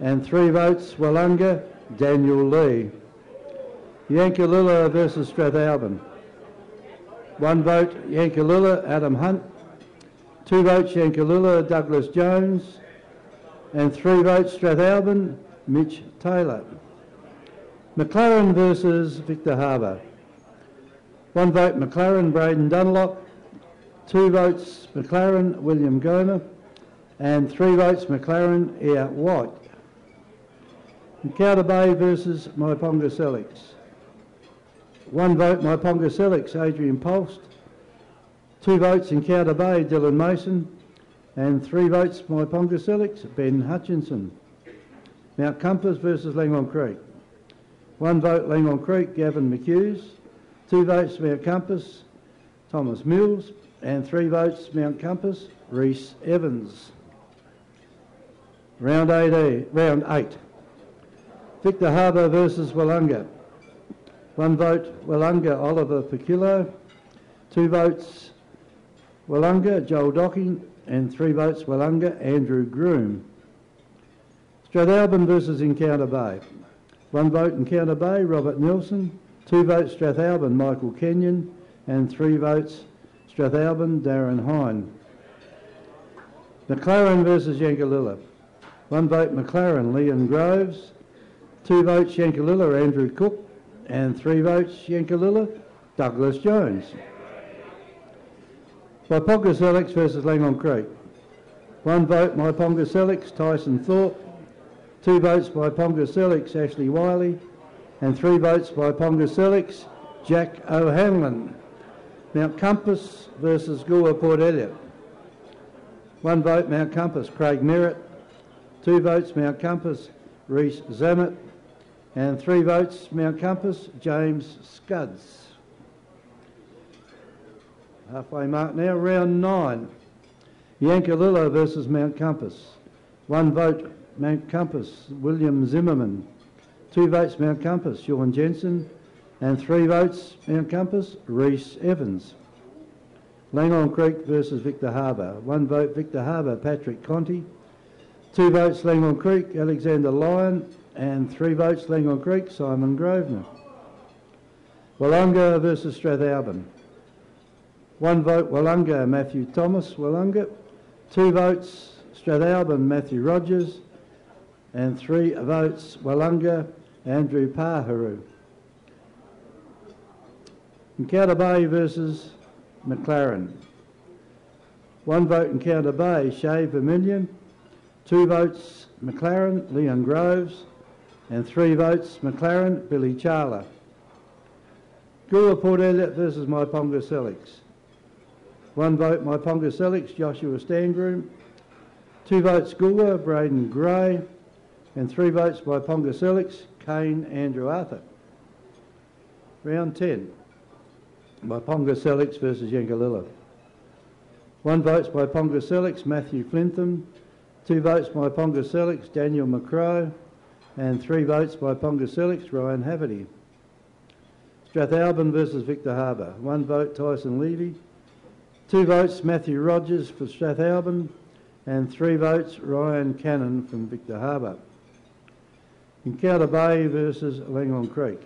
And three votes, Willunga, Daniel Lee. Yankalilla versus Strathalbyn. One vote, Yankalilla, Adam Hunt. Two votes, Yankalilla, Douglas Jones. And three votes, Strathalbyn, Mitch Taylor. McLaren versus Victor Harbor. One vote, McLaren, Braden Dunlop. Two votes, McLaren, William Gomer. And three votes, McLaren, Air White. Encounter Bay versus Myponga Sellicks. One vote, Myponga Sellicks, Adrian Post. Two votes, Encounter Bay, Dylan Mason. And three votes, Myponga Sellicks, Ben Hutchinson. Mount Compass versus Langhorne Creek. One vote, Langhorne Creek, Gavin McHughes. Two votes, Mount Compass, Thomas Mills. And three votes, Mount Compass, Rhys Evans. Round eight. Eh, round eight. Victor Harbor versus Willunga. One vote, Willunga, Oliver Pacillo. Two votes, Willunga, Joel Docking. And three votes, Willunga, Andrew Groom. Strathalbyn versus Encounter Bay. One vote, Encounter Bay, Robert Nelson. Two votes, Strathalbyn, Michael Kenyon. And three votes, Strathalbyn, Darren Hine. McLaren versus Yankalilla. One vote, McLaren, Leon Groves. Two votes, Yankalilla, Andrew Cook. And three votes, Yankalilla, Douglas Jones. Myponga Sellicks versus Langhorne Creek. One vote, Myponga Sellicks, Tyson Thorpe. Two votes Myponga Sellicks, Ashley Wiley. And three votes Myponga Sellicks, Jack O'Hanlon. Mount Compass versus Goolwa Port Elliot. One vote, Mount Compass, Craig Merritt. Two votes, Mount Compass, Rhys Zammit. And three votes, Mount Compass, James Scuds. Halfway mark now, round nine. Yankalilla versus Mount Compass. One vote, Mount Compass, William Zimmerman. Two votes, Mount Compass, Sean Jensen. And three votes, Mount Compass, Reese Evans. Langhorne Creek versus Victor Harbor. One vote, Victor Harbor, Patrick Conti. Two votes, Langhorne Creek, Alexander Lyon. And three votes, Langhorne Creek, Simon Grosvenor. Willunga versus Strathalbyn. One vote, Willunga, Matthew Thomas, Willunga. Two votes, Strathalbyn, Matthew Rogers. And three votes, Willunga, Andrew Paharu. Encounter Bay versus McLaren. One vote Encounter Bay, Shay Vermillion. Two votes McLaren, Leon Groves. And three votes McLaren, Billy Charler. Goolwa Port Elliot versus Myponga Sellicks. One vote Myponga Sellicks, Joshua Stangroom. Two votes Goolwa, Braden Gray. And three votes Myponga Sellicks, Kane Andrew Arthur. Round 10. Myponga Sellicks versus Yankalilla. One votes Myponga Sellicks, Matthew Flintham. Two votes Myponga Sellicks, Daniel McCrow. And three votes Myponga Sellicks, Ryan Haverty. Strathalbyn versus Victor Harbor. One vote, Tyson Levy. Two votes, Matthew Rogers for Strathalbyn. And three votes, Ryan Cannon from Victor Harbor. Encounter Bay versus Langhorne Creek.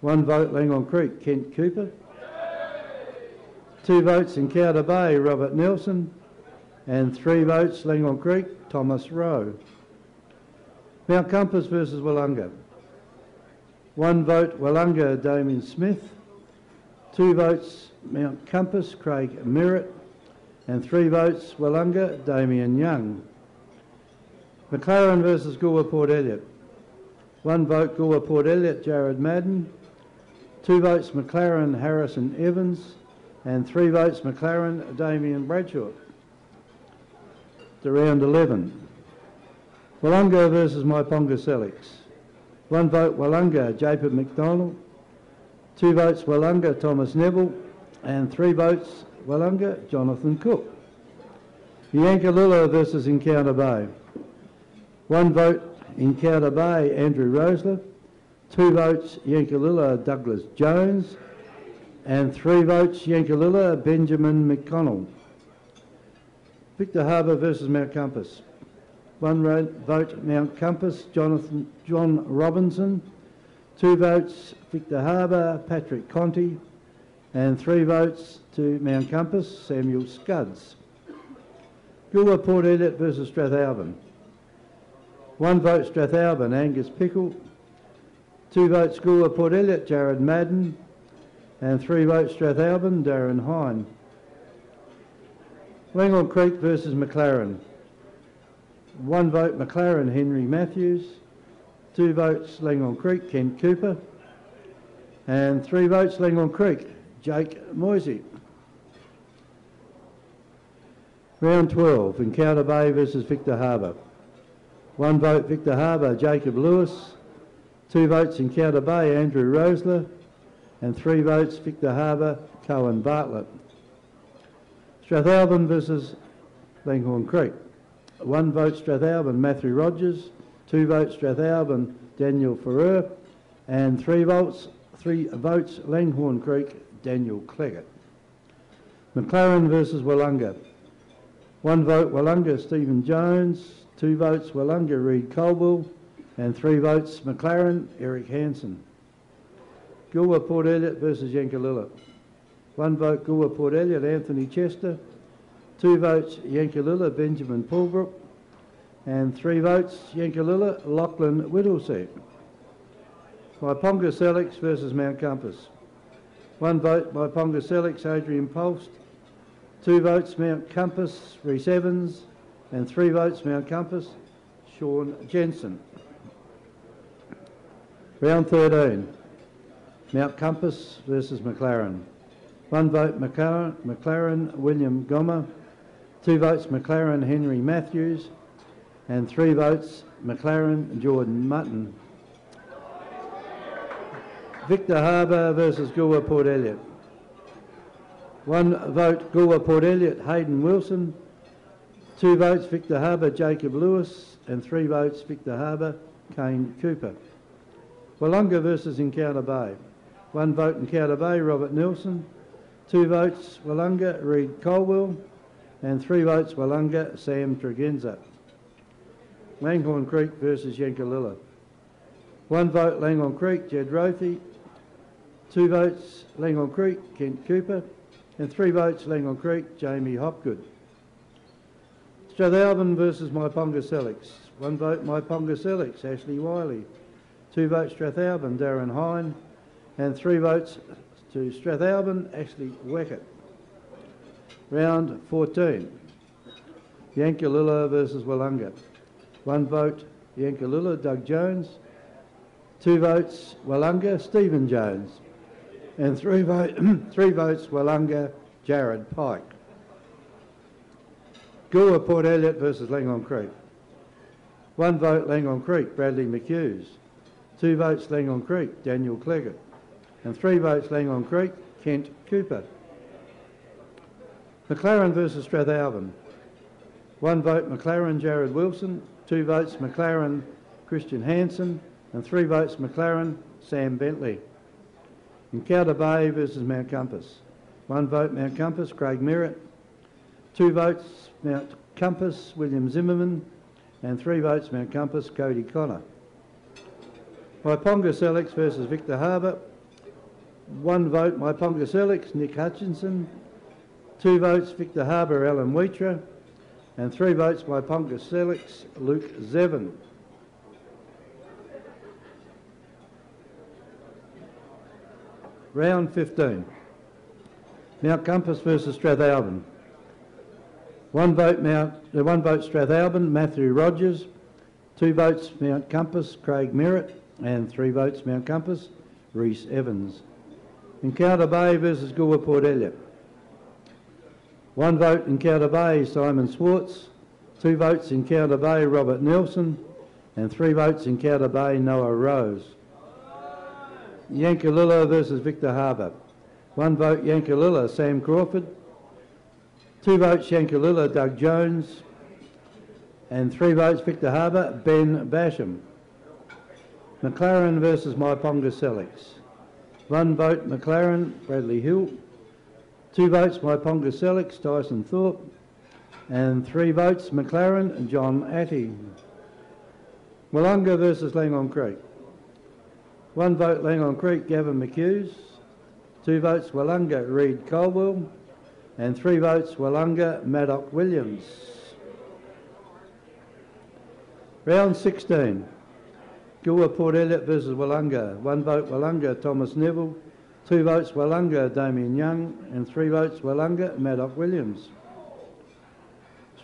One vote, Langhorne Creek, Kent Cooper. Two votes, Encounter Bay, Robert Nelson. And three votes, Langhorne Creek, Thomas Rowe. Mount Compass versus Willunga. One vote, Willunga, Damien Smith. Two votes, Mount Compass, Craig Merritt. And three votes, Willunga, Damien Young. McLaren versus Goolwa Port Elliot. One vote, Goolwa Port Elliot, Jared Madden. Two votes, McLaren, Harrison Evans. And three votes, McLaren, Damien Bradshaw. To round 11. Willunga versus Myponga Sellicks. One vote, Willunga, Jacob McDonald. Two votes, Willunga, Thomas Neville. And three votes, Willunga, Jonathan Cook. Yankalilla versus Encounter Bay. One vote, Encounter Bay, Andrew Rosler. Two votes, Yankalilla, Douglas Jones. And three votes, Yankalilla, Benjamin McConnell. Victor Harbor versus Mount Compass. One vote, Mount Compass, Jonathan John Robinson. Two votes, Victor Harbor, Patrick Conti. And three votes to Mount Compass, Samuel Scuds. Goolwa Port Elliot versus Strathalbyn. One vote Strathalbyn, Angus Pickle. Two votes Goolwa Port Elliot, Jared Madden. And three votes Strathalbyn, Darren Hine. Langhorne Creek versus McLaren. One vote McLaren, Henry Matthews. Two votes Langhorne Creek, Ken Cooper. And three votes Langhorne Creek, Jake Moisey. Round 12, Encounter Bay versus Victor Harbor. One vote Victor Harbor, Jacob Lewis. Two votes Encounter Bay, Andrew Rosler. And three votes Victor Harbor, Cohen Bartlett. Strathalbyn versus Langhorne Creek. One vote Strathalbyn, Matthew Rogers. Two votes Strathalbyn, Daniel Ferrer. And three votes, three votes Langhorne Creek, Daniel Cleggett. McLaren versus Willunga. One vote Willunga, Stephen Jones. Two votes Willunga, Reed Colwell. And three votes McLaren, Eric Hansen. Goolwa Port Elliot versus Yankalilla. One vote Goolwa Port Elliot, Anthony Chester. Two votes Yankalilla, Benjamin Pulbrook. And three votes Yankalilla, Lachlan Whittlesey. Myponga Sellicks versus Mount Compass. One vote Myponga Sellicks, Adrian Pulst. Two votes Mount Compass, Rhys Evans. And three votes Mount Compass, Sean Jensen. Round 13. Mount Compass versus McLaren. One vote McLaren, McLaren William Gomer. Two votes McLaren Henry Matthews. And three votes McLaren Jordan Mutton. Victor Harbor versus Goolwa Port Elliot. One vote Goolwa Port Elliot Hayden Wilson. Two votes Victor Harbor, Jacob Lewis, and three votes Victor Harbor, Kane Cooper. Willunga versus Encounter Bay. One vote Encounter Bay, Robert Nelson. Two votes Willunga, Reed Colwell. And three votes Willunga, Sam Tregenza. Langhorne Creek versus Yankalilla. One vote Langhorne Creek, Jed Rothy. Two votes Langhorne Creek, Kent Cooper. And three votes Langhorne Creek, Jamie Hopgood. Strathalbyn versus Myponga Sellicks. One vote Myponga Sellicks, Ashley Wiley. Two votes Strathalbyn, Darren Hine. And three votes to Strathalbyn, Ashley Weckett. Round 14. Yankalilla versus Willunga. One vote Yankalilla, Doug Jones. Two votes Willunga, Stephen Jones. And three, vote, three votes Willunga, Jared Pike. Goolwa Port Elliot versus Langhorne Creek. One vote Langhorne Creek, Bradley McHughes. Two votes Langhorne Creek, Daniel Cleggett. And three votes Langhorne Creek, Kent Cooper. McLaren versus Strathalbyn. One vote McLaren, Jared Wilson. Two votes McLaren, Christian Hansen. And three votes McLaren, Sam Bentley. Encounter Bay versus Mount Compass. One vote Mount Compass, Craig Merritt. Two votes Mount Compass, William Zimmerman. And three votes Mount Compass, Cody Connor. Myponga Sellicks versus Victor Harbor. One vote Myponga Sellicks, Nick Hutchinson. Two votes Victor Harbor, Alan Weitra, And three votes Myponga Sellicks, Luke Zevin. Round 15. Mount Compass versus Strathalbyn. One vote Mount, uh, one vote Strathalbyn, Matthew Rogers. Two votes Mount Compass, Craig Merritt. And three votes Mount Compass, Reese Evans. Encounter Bay versus Goolwa Port Elliot. One vote in Encounter Bay, Simon Swartz. Two votes in Encounter Bay, Robert Nelson. And three votes in Encounter Bay, Noah Rose. Yankalilla versus Victor Harbor. One vote Yankalilla, Sam Crawford. Two votes Yankalilla, Doug Jones. And three votes Victor Harbor, Ben Basham. McLaren versus Myponga Sellicks. One vote McLaren, Bradley Hill. Two votes Myponga Sellicks, Tyson Thorpe. And three votes McLaren, and John Atty. Willunga versus Langhorne Creek. One vote Langhorne Creek, Gavin McHughes. Two votes Willunga, Reed Colwell. And three votes Willunga, Maddock Williams. Round 16. Goolwa Port Elliot versus Willunga. One vote Willunga, Thomas Neville. Two votes Willunga, Damien Young. And three votes Willunga, Maddock Williams.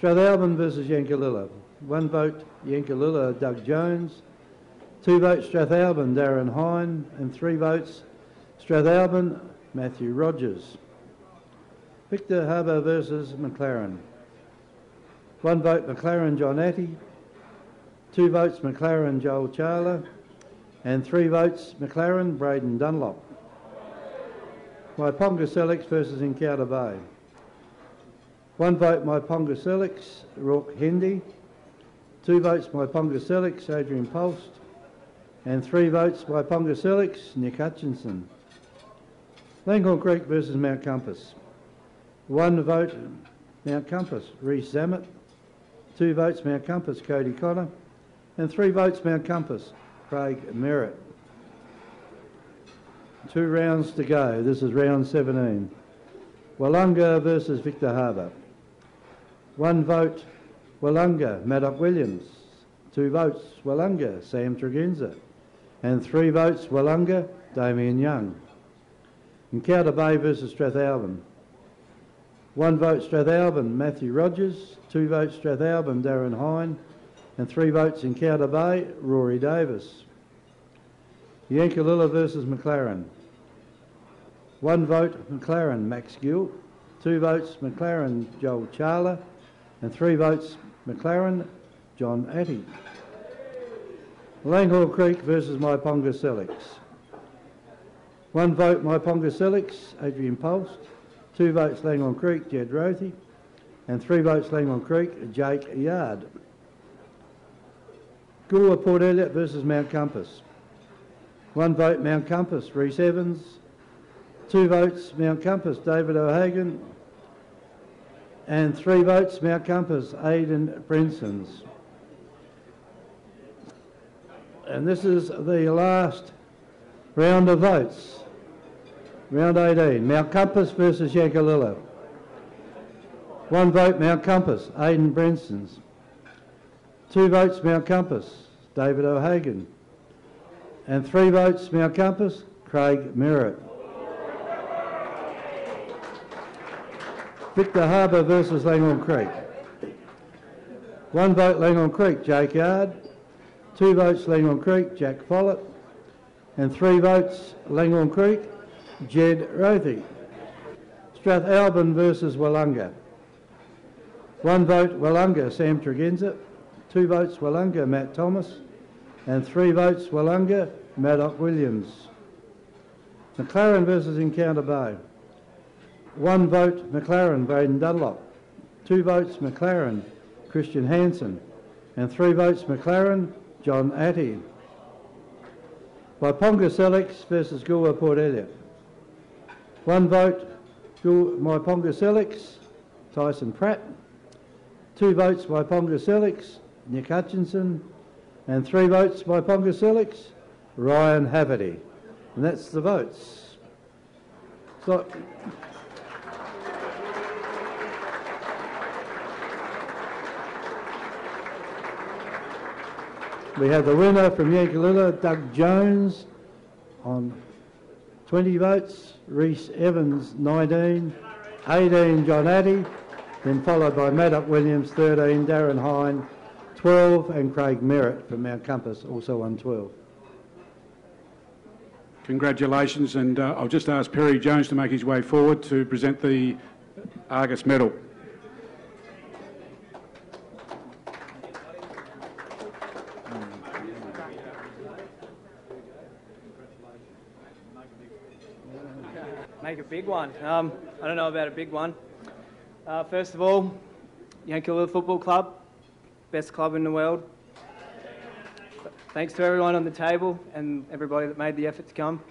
Strathalbyn versus Yankalilla. One vote Yankalilla, Doug Jones. Two votes Strathalbyn, Darren Hine. And three votes Strathalbyn, Matthew Rogers. Victor Harbor versus McLaren. One vote McLaren, John Atty. Two votes McLaren, Joel Charler. And three votes McLaren, Braden Dunlop. Myponga Sellicks versus Encounter Bay. One vote Myponga Sellicks, Rourke Hendy. Two votes Myponga Sellicks, Adrian Post. And three votes Myponga Sellicks, Nick Hutchinson. Langhorne Creek versus Mount Compass. One vote Mount Compass, Reese Zammit. Two votes Mount Compass, Cody Connor. And three votes Mount Compass, Craig Merritt. Two rounds to go. This is round 17. Willunga versus Victor Harbor. One vote Willunga, Maddock Williams. Two votes Willunga, Sam Tregenza. And three votes Willunga, Damien Young. Encounter Bay versus Strathalbyn. One vote Strathalbyn, Matthew Rogers. Two votes Strathalbyn, Darren Hine. And three votes Encounter Bay, Rory Davis. Yankalilla versus McLaren. One vote McLaren, Max Gill. Two votes McLaren, Joel Charler. And three votes McLaren, John Atty. Langhorne Creek versus Myponga Sellicks. One vote Myponga Sellicks, Adrian Post. Two votes Langhorne Creek, Jed Rothy. And three votes Langhorne Creek, Jake Yard. Goolwa Port Elliot versus Mount Compass. One vote Mount Compass, Rhys Evans. Two votes Mount Compass, David O'Hagan. And three votes Mount Compass, Aidan Brensons. And this is the last round of votes. Round 18, Mount Compass versus Yankalilla. One vote Mount Compass, Aidan Brensons. Two votes Mount Compass, David O'Hagan. And three votes Mount Compass, Craig Merritt. Victor Harbor versus Langhorne Creek. One vote Langhorne Creek, Jake Yard. Two votes Langhorne Creek, Jack Follett. And three votes Langhorne Creek, Jed Rothy. Strathalbyn versus Willunga. One vote Willunga, Sam Tregenza. Two votes Willunga, Matt Thomas. And three votes Willunga, Maddock Williams. McLaren versus Encounter Bay. One vote McLaren, Braden Dunlop. Two votes McLaren, Christian Hansen. And three votes McLaren, John Atty. Myponga Sellicks versus Goolwa Port Elliot. One vote Myponga Sellicks, Tyson Pratt. Two votes Myponga Sellicks, Nick Hutchinson. And three votes Myponga Sellicks, Ryan Haverty. And that's the votes. So, We have the winner from Yankalilla, Doug Jones, on 20 votes, Rhys Evans 19, 18 John Addy, then followed by Maddock Williams 13, Darren Hine 12 and Craig Merritt from Mount Compass also on 12. Congratulations, and uh, I'll just ask Perry Jones to make his way forward to present the Argus medal. Make a big one. Um, I don't know about a big one. Uh, first of all, Yankalilla Football Club, best club in the world. Thanks to everyone on the table and everybody that made the effort to come.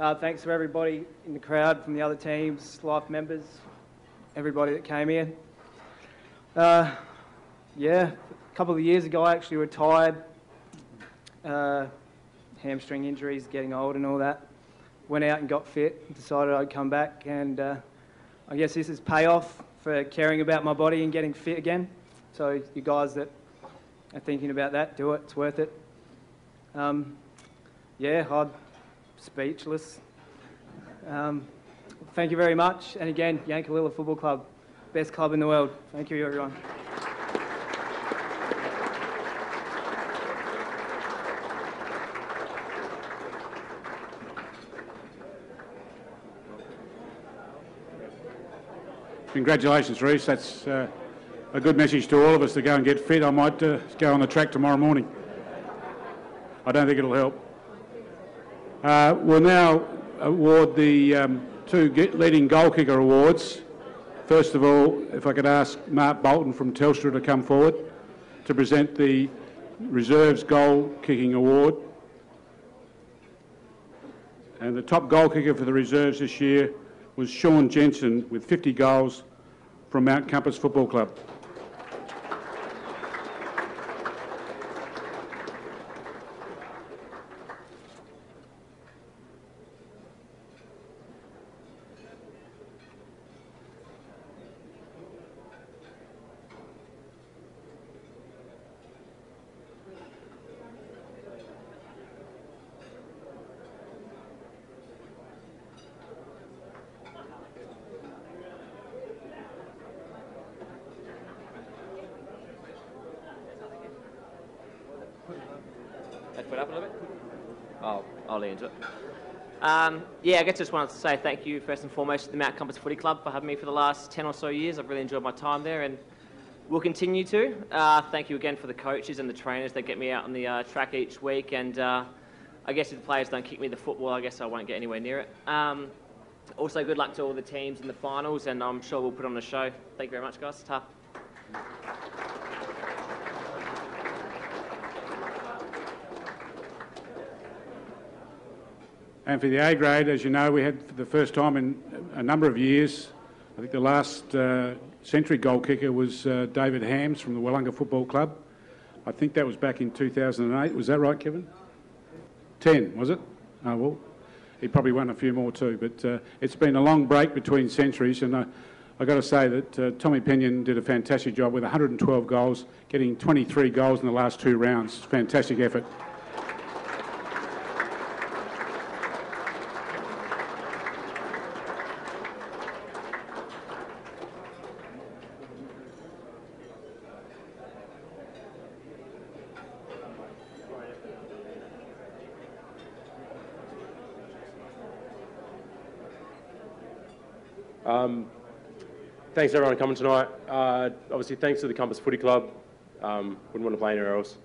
Uh, thanks to everybody in the crowd from the other teams, life members, everybody that came here. Uh, yeah, a couple of years ago I actually retired. Uh, hamstring injuries, getting old and all that. Went out and got fit, decided I'd come back and uh, I guess this is payoff for caring about my body and getting fit again. So you guys that are thinking about that, do it. It's worth it. Um, yeah, I'm speechless. Um, thank you very much. And again, Yankalilla Football Club, best club in the world. Thank you, everyone. Congratulations, Rhys. That's uh, a good message to all of us to go and get fit. I might uh, go on the track tomorrow morning. I don't think it'll help. Uh, we'll now award the um, two leading goal kicker awards. First of all, if I could ask Mark Bolton from Telstra to come forward to present the Reserves Goal Kicking Award. And the top goal kicker for the reserves this year was Sean Jensen with 50 goals from Mount Compass Football Club. Um, yeah, I guess just wanted to say thank you first and foremost to the Mount Compass Footy Club for having me for the last 10 or so years. I've really enjoyed my time there and will continue to. Uh, thank you again for the coaches and the trainers that get me out on the uh, track each week. And uh, I guess if the players don't kick me the football, I guess I won't get anywhere near it. Um, Also, good luck to all the teams in the finals, and I'm sure we'll put on a show. Thank you very much, guys. Tough. And for the A grade, as you know, we had for the first time in a number of years, I think the last uh, century goal kicker was uh, David Hams from the Willunga Football Club. I think that was back in 2008. Was that right, Kevin? 10, was it? Oh, well, he probably won a few more too. But uh, it's been a long break between centuries, and I've got to say that uh, Tommy Pinion did a fantastic job with 112 goals, getting 23 goals in the last two rounds. Fantastic effort. Um, thanks everyone for coming tonight. Uh, obviously, thanks to the Compass Footy Club. Um, wouldn't want to play anywhere else.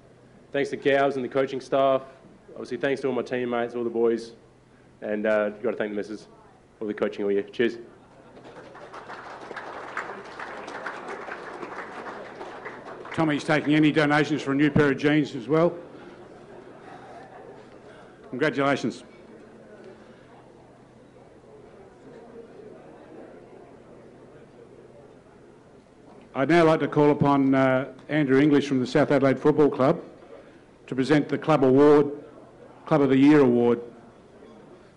Thanks to Cows and the coaching staff. Obviously, thanks to all my teammates, all the boys, and uh, you've got to thank the missus, for the coaching all year. Cheers. Tommy's taking any donations for a new pair of jeans as well. Congratulations. I'd now like to call upon uh, Andrew English from the South Adelaide Football Club to present the Club Award, Club of the Year Award.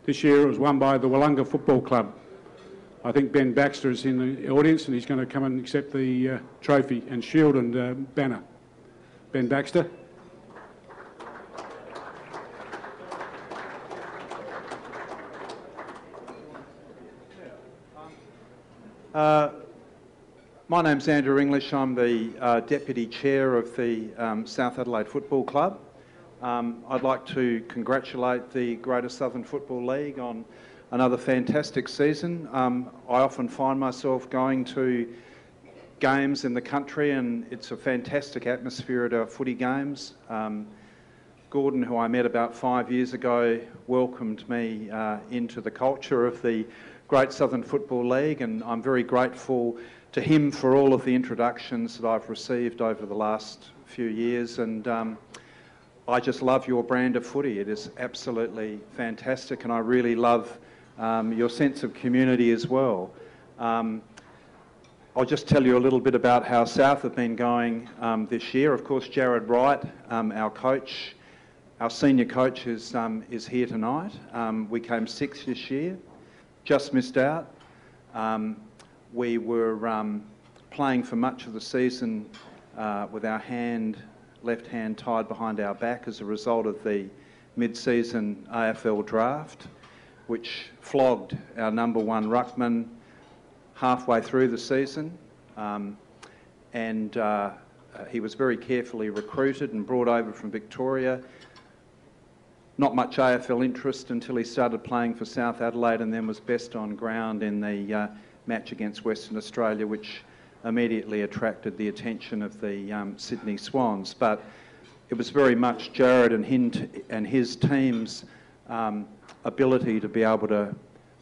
This year it was won by the Willunga Football Club. I think Ben Baxter is in the audience and he's going to come and accept the uh, trophy and shield and uh, banner. Ben Baxter. Uh, my name's Andrew English. I'm the uh, Deputy Chair of the um, South Adelaide Football Club. Um, I'd like to congratulate the Greater Southern Football League on another fantastic season. Um, I often find myself going to games in the country and it's a fantastic atmosphere at our footy games. Um, Gordon, who I met about five years ago, welcomed me uh, into the culture of the Great Southern Football League and I'm very grateful to him for all of the introductions that I've received over the last few years. And um, I just love your brand of footy. It is absolutely fantastic, and I really love um, your sense of community as well. Um, I'll just tell you a little bit about how South have been going um, this year. Of course, Jarrad Wright, um, our coach, our senior coach, is, um, is here tonight. we came sixth this year, just missed out. Um, we were um, playing for much of the season uh, with our hand, left hand tied behind our back as a result of the mid-season AFL draft, which flogged our number one ruckman halfway through the season. Um, and uh, he was very carefully recruited and brought over from Victoria. Not much AFL interest until he started playing for South Adelaide and then was best on ground in the uh, match against Western Australia, which immediately attracted the attention of the um, Sydney Swans. But it was very much Jarrad and, and his team's um, ability to be able to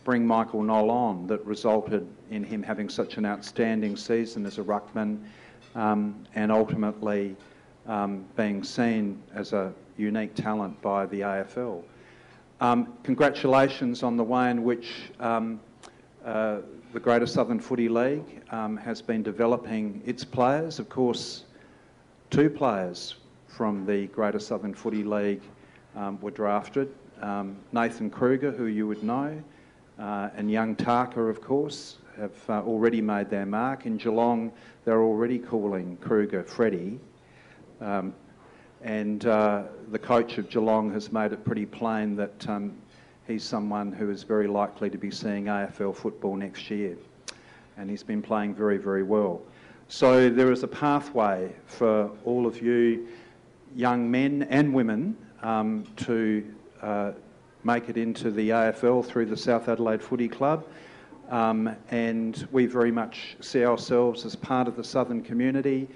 bring Michael Knoll on that resulted in him having such an outstanding season as a ruckman um, and ultimately um, being seen as a unique talent by the AFL. Um, congratulations on the way in which um, uh, the Greater Southern Footy League um, has been developing its players. Of course, two players from the Greater Southern Footy League um, were drafted. Um, Nathan Kreuger, who you would know, uh, and young Tarka, of course, have uh, already made their mark. In Geelong, they're already calling Kreuger Freddie. Um, and uh, the coach of Geelong has made it pretty plain that um, he's someone who is very likely to be seeing AFL football next year. And he's been playing very, very well. So there is a pathway for all of you young men and women um, to uh, make it into the AFL through the South Adelaide Footy Club. Um, and we very much see ourselves as part of the southern community.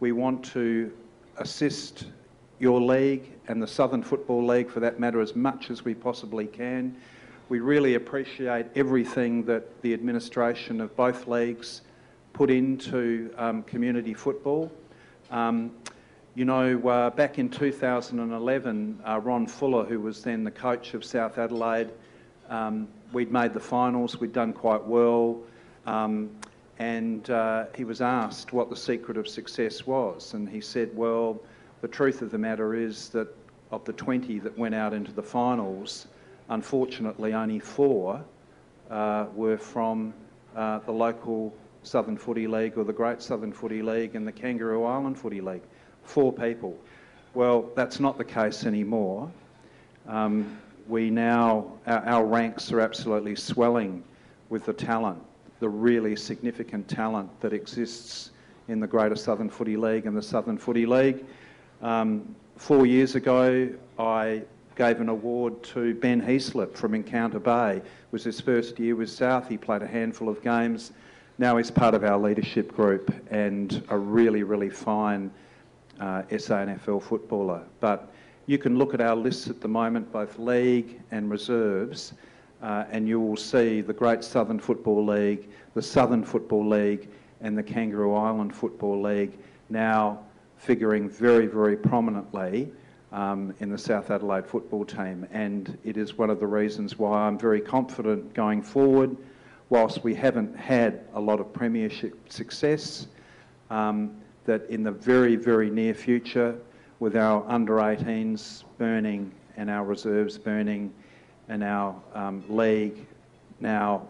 We want to assist your league and the Southern Football League for that matter as much as we possibly can. We really appreciate everything that the administration of both leagues put into um, community football. Um, you know, uh, back in 2011, uh, Ron Fuller, who was then the coach of South Adelaide, um, we'd made the finals, we'd done quite well, um, and uh, he was asked what the secret of success was, and he said, well, the truth of the matter is that of the 20 that went out into the finals, unfortunately only four uh, were from uh, the local Southern Footy League or the Great Southern Footy League and the Kangaroo Island Footy League. Four people. Well, that's not the case anymore. Um, we now, our, our ranks are absolutely swelling with the talent, the really significant talent that exists in the Greater Southern Footy League and the Southern Footy League. Um, four years ago, I gave an award to Ben Heaslip from Encounter Bay. It was his first year with South. He played a handful of games. Now he's part of our leadership group and a really, really fine uh, SANFL footballer. But you can look at our lists at the moment, both league and reserves, uh, and you will see the Great Southern Football League, the Southern Football League, and the Kangaroo Island Football League now figuring very, very prominently um, in the South Adelaide football team. And it is one of the reasons why I'm very confident going forward, whilst we haven't had a lot of premiership success, um, that in the very, very near future, with our under 18s burning and our reserves burning and our um, league now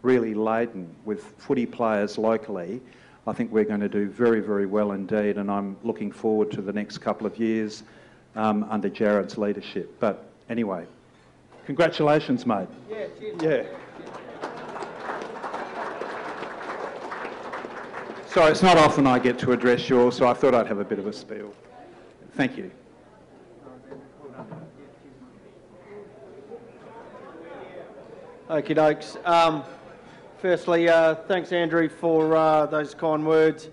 really laden with footy players locally, I think we're going to do very, very well indeed, and I'm looking forward to the next couple of years um, under Jarrad's leadership. But anyway, congratulations, mate. Yeah, cheers. Yeah. Sorry, it's not often I get to address you all, so I thought I'd have a bit of a spiel. Thank you. Okie dokes. Um, firstly, uh, thanks Andrew for uh, those kind words.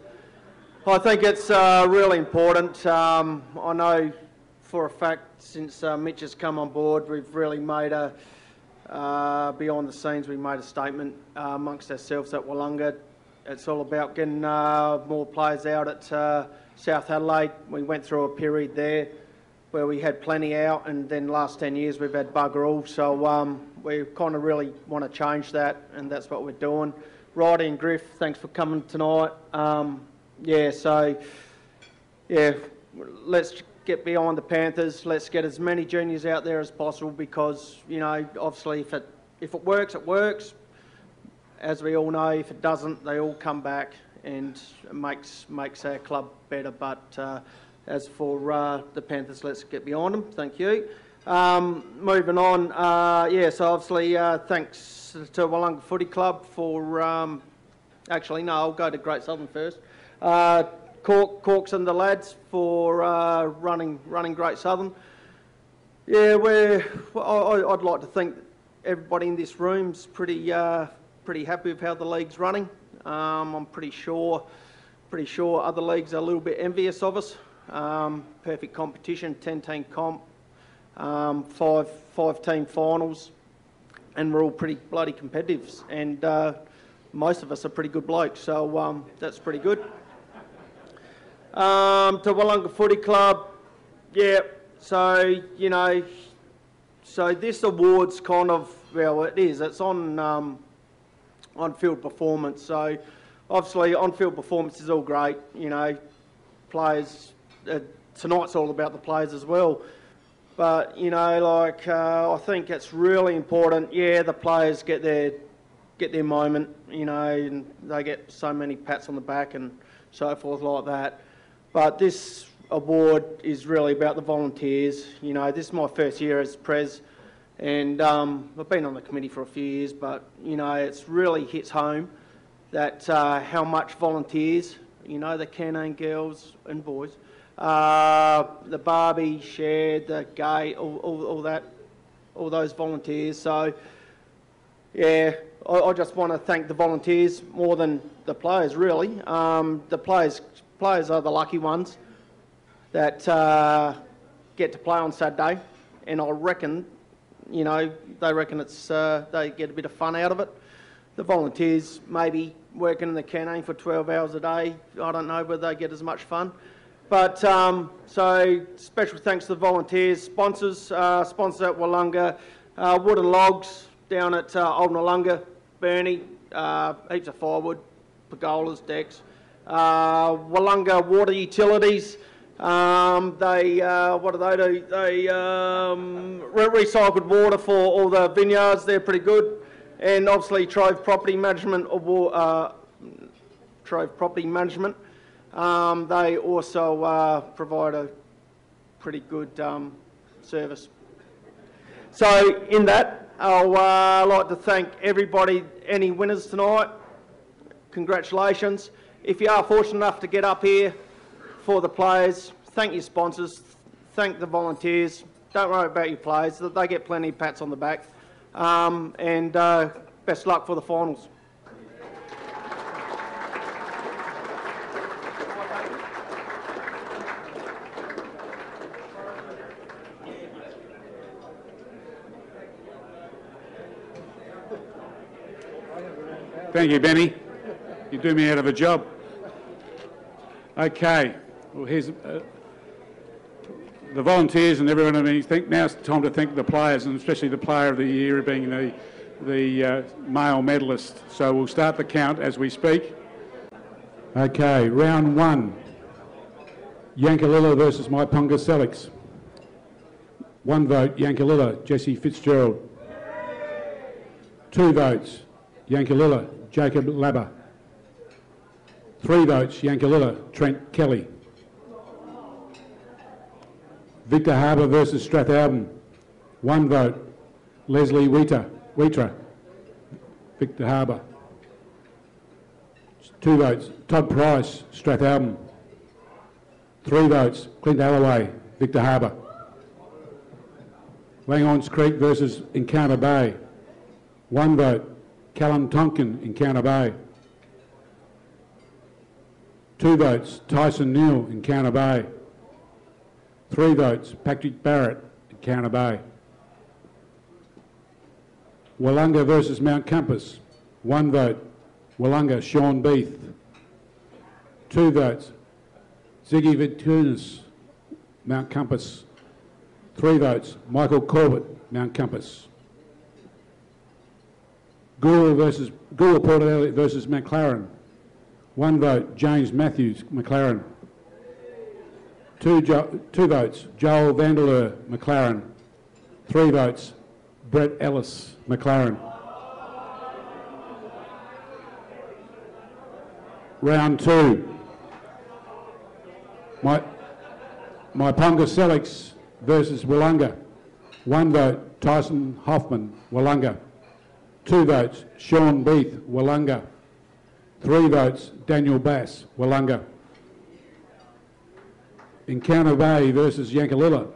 I think it's uh, really important. Um, I know for a fact since uh, Mitch has come on board, we've really made a, uh, beyond the scenes, we made a statement uh, amongst ourselves at Willunga. It's all about getting more players out at South Adelaide. We went through a period there where we had plenty out, and then last 10 years we've had bugger all. So um, we kind of really want to change that, and that's what we're doing. Roddy and Griff, thanks for coming tonight. Um, yeah, so yeah, let's get behind the Panthers. Let's get as many juniors out there as possible because you know, obviously, if it if it works, it works. As we all know, if it doesn't, they all come back and it makes makes our club better. But uh, as for uh, the Panthers, let's get behind them. Thank you. Um, moving on, uh, yeah, so obviously uh, thanks to Willunga Footy Club for, um, actually no, I'll go to Great Southern first. Uh, Cork, Corks and the lads for uh, running running Great Southern. Yeah, we're, I, would like to think everybody in this room's pretty uh, pretty happy with how the league's running. Um, I'm pretty sure pretty sure other leagues are a little bit envious of us. Um, perfect competition, 10 team comp, um, five, five team finals, and we're all pretty bloody competitive. And uh, most of us are pretty good blokes, so um, that's pretty good. Um, to Willunga Footy Club, yeah, so, you know, so this award's kind of, well, it is, it's on um, on field performance. So, obviously, on field performance is all great, you know, players uh, tonight's all about the players as well. But you know, like uh, I think it's really important. Yeah, the players get their get their moment. You know, and they get so many pats on the back and so forth like that. But this award is really about the volunteers. You know, this is my first year as pres, and um, I've been on the committee for a few years. But you know, it's really hits home that uh, how much volunteers. You know, the canine girls and boys uh, the Barbie shared, the gay, all, all, all, that, all those volunteers. So, yeah, I, I, just want to thank the volunteers more than the players, really. Um, the players, players are the lucky ones that uh, get to play on Saturday, and I reckon you know, they reckon it's uh, they get a bit of fun out of it. The volunteers maybe working in the canteen for 12 hours a day. I don't know whether they get as much fun. But um, so special thanks to the volunteers, sponsors, uh, sponsors at Willunga, uh, Wooden Logs down at uh, Old Noarlunga, Bernie, uh, heaps of firewood, pergolas, decks. Uh, Willunga Water Utilities, um, they, uh, what do they do? They um, re- recycled water for all the vineyards, they're pretty good. And obviously Trove Property Management, Award, uh, Trove Property Management, um, they also uh, provide a pretty good um, service. So in that, I'll uh, like to thank everybody, any winners tonight. Congratulations. If you are fortunate enough to get up here for the players, thank your sponsors, thank the volunteers. Don't worry about your players, that they get plenty of pats on the back. Um, and uh, best luck for the finals. Thank you, Benny. You do me out of a job. Okay. Well, here's uh, the volunteers and everyone. I mean, think now it's time to thank the players, and especially the player of the year being the the uh, Mail medalist. So we'll start the count as we speak. Okay, round one. Yankalilla versus Myponga Sellicks. One vote, Yankalilla, Jesse Fitzgerald. Two votes, Yankalilla, Jacob Labber. Three votes, Yankalilla, Trent Kelly. Victor Harbor versus Strathalbyn. One vote, Leslie Wheater, Wheater, Victor Harbor. Two votes, Todd Price, Strathalbyn. Three votes, Clint Alloway, Victor Harbor. Langhorns Creek versus Encounter Bay. One vote, Callum Tonkin, Encounter Bay. Two votes, Tyson Neal, Encounter Bay. Three votes, Patrick Barrett, Encounter Bay. Willunga versus Mount Compass. One vote, Willunga, Sean Beath. Two votes, Ziggy Vitkunis, Mount Compass. Three votes, Michael Corbett, Mount Compass. Goolwa versus Goolwa Port Elliot versus McLaren. One vote, James Matthews, McLaren. Two, jo- two votes, Joel Vandeleur, McLaren. Three votes, Brett Ellis, McLaren. Round two. My, Myponga Sellicks versus Willunga. One vote, Tyson Hoffman, Willunga. Two votes, Sean Beath, Willunga. Three votes, Daniel Bass, Willunga. Encounter Bay versus Yankalilla.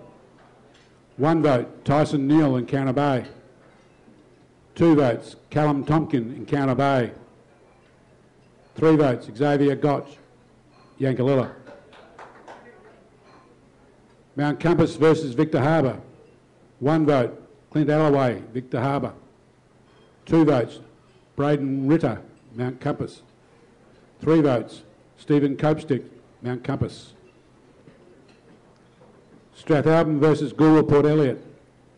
One vote, Tyson Neal, Encounter Bay. Two votes, Callum Tonkin, Encounter Bay. Three votes, Xavier Gotch, Yankalilla. Mount Compass versus Victor Harbor. One vote, Clint Alloway, Victor Harbor. Two votes, Braden Ritter, Mount Compass. Three votes, Stephen Copestick, Mount Compass. Strathalbyn versus Goolwa Port Elliot.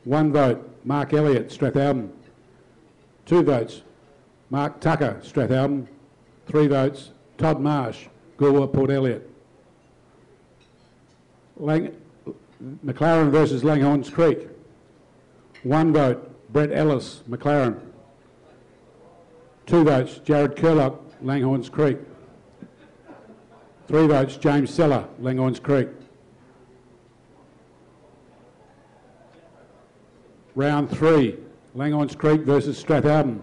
One vote, Mark Elliott, Strathalbyn. Two votes, Mark Tucker, Strathalbyn. Three votes, Todd Marsh, Goolwa Port Elliot. Lang- McLaren versus Langhorns Creek. One vote, Brett Ellis, McLaren. Two votes, Jared Kerlock, Langhorns Creek. Three votes, James Seller, Langhorns Creek. Round three, Langhorns Creek versus Strathalbyn.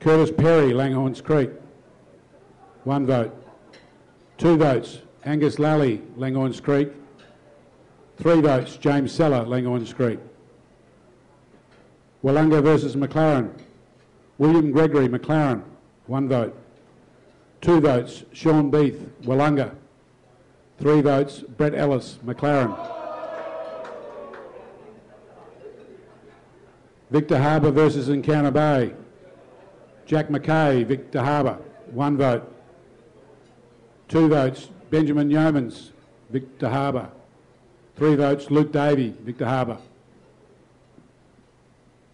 Curtis Perry, Langhorns Creek. One vote. Two votes, Angus Lally, Langhorns Creek. Three votes, James Seller, Langhorns Creek. Willunga versus McLaren. William Gregory, McLaren. One vote. Two votes, Sean Beath, Willunga. Three votes, Brett Ellis, McLaren. Victor Harbor versus Encounter Bay. Jack McKay, Victor Harbor, one vote. Two votes, Benjamin Yeomans, Victor Harbor. Three votes, Luke Davey, Victor Harbor.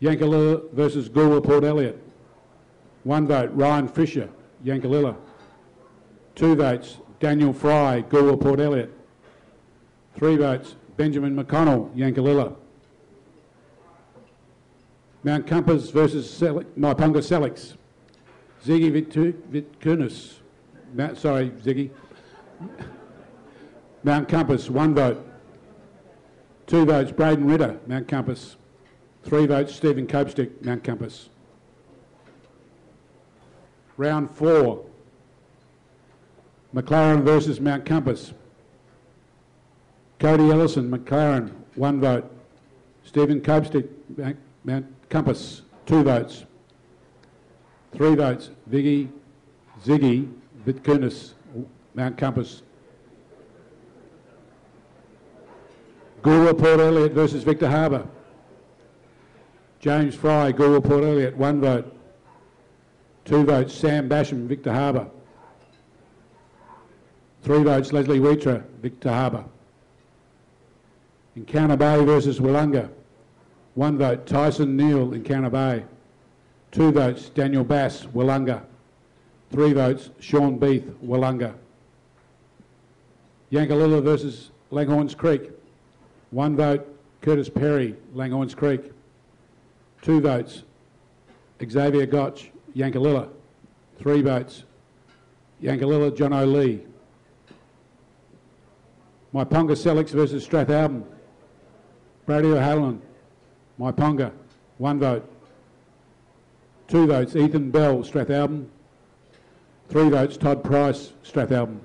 Yankalilla versus Goolwa Port Elliot. One vote, Ryan Fisher, Yankalilla. Two votes, Daniel Fry, Goolwa Port Elliot. Three votes, Benjamin McConnell, Yankalilla. Mount Compass versus Sel- Sellicks. Ziggy Vitkunis. Mount, sorry, Ziggy. Mount Compass, one vote. Two votes, Braden Ritter, Mount Compass. Three votes, Stephen Copestick, Mount Compass. Round four. McLaren versus Mount Compass. Cody Ellison, McLaren, one vote. Stephen Copestick, Mount- Compass, two votes. Three votes, Viggy, Ziggy Vitkunis, Mount Compass. Goolwa Port Elliot versus Victor Harbor. James Fry, Goolwa Port Elliot, one vote. Two votes, Sam Basham, Victor Harbor. Three votes, Leslie Wheatra, Victor Harbor. Encounter Bay versus Willunga. One vote, Tyson Neal, Encounter Bay. Two votes, Daniel Bass, Willunga. Three votes, Sean Beath, Willunga. Yankalilla versus Langhorns Creek. One vote, Curtis Perry, Langhorns Creek. Two votes, Xavier Gotch, Yankalilla. Three votes, Yankalilla, John O'Lee. Myponga Sellicks versus Strathalbyn. Brady O'Halloran, Myponga, one vote. Two votes, Ethan Bell, Strathalbyn. Three votes, Todd Price, Strathalbyn.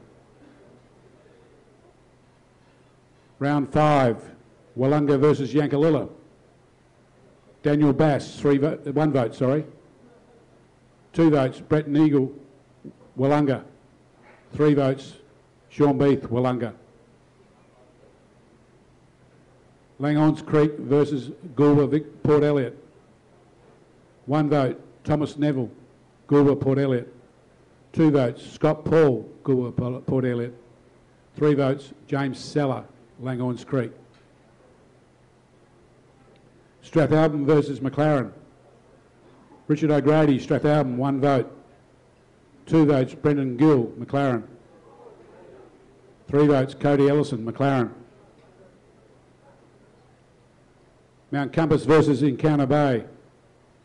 Round five, Willunga versus Yankalilla. Daniel Bass, three vo- one vote, sorry. Two votes, Brett Eagle, Willunga. Three votes, Sean Beath, Willunga. Langhorns Creek versus Goolwa Vic, Port Elliot. One vote, Thomas Neville, Goolwa Port Elliot. Two votes, Scott Paul, Goolwa Port Elliot. Three votes, James Seller, Langhorns Creek. Strathalbyn versus McLaren. Richard O'Grady, Strathalbyn, one vote. Two votes, Brendan Gill, McLaren. Three votes, Cody Ellison, McLaren. Mount Compass versus Encounter Bay.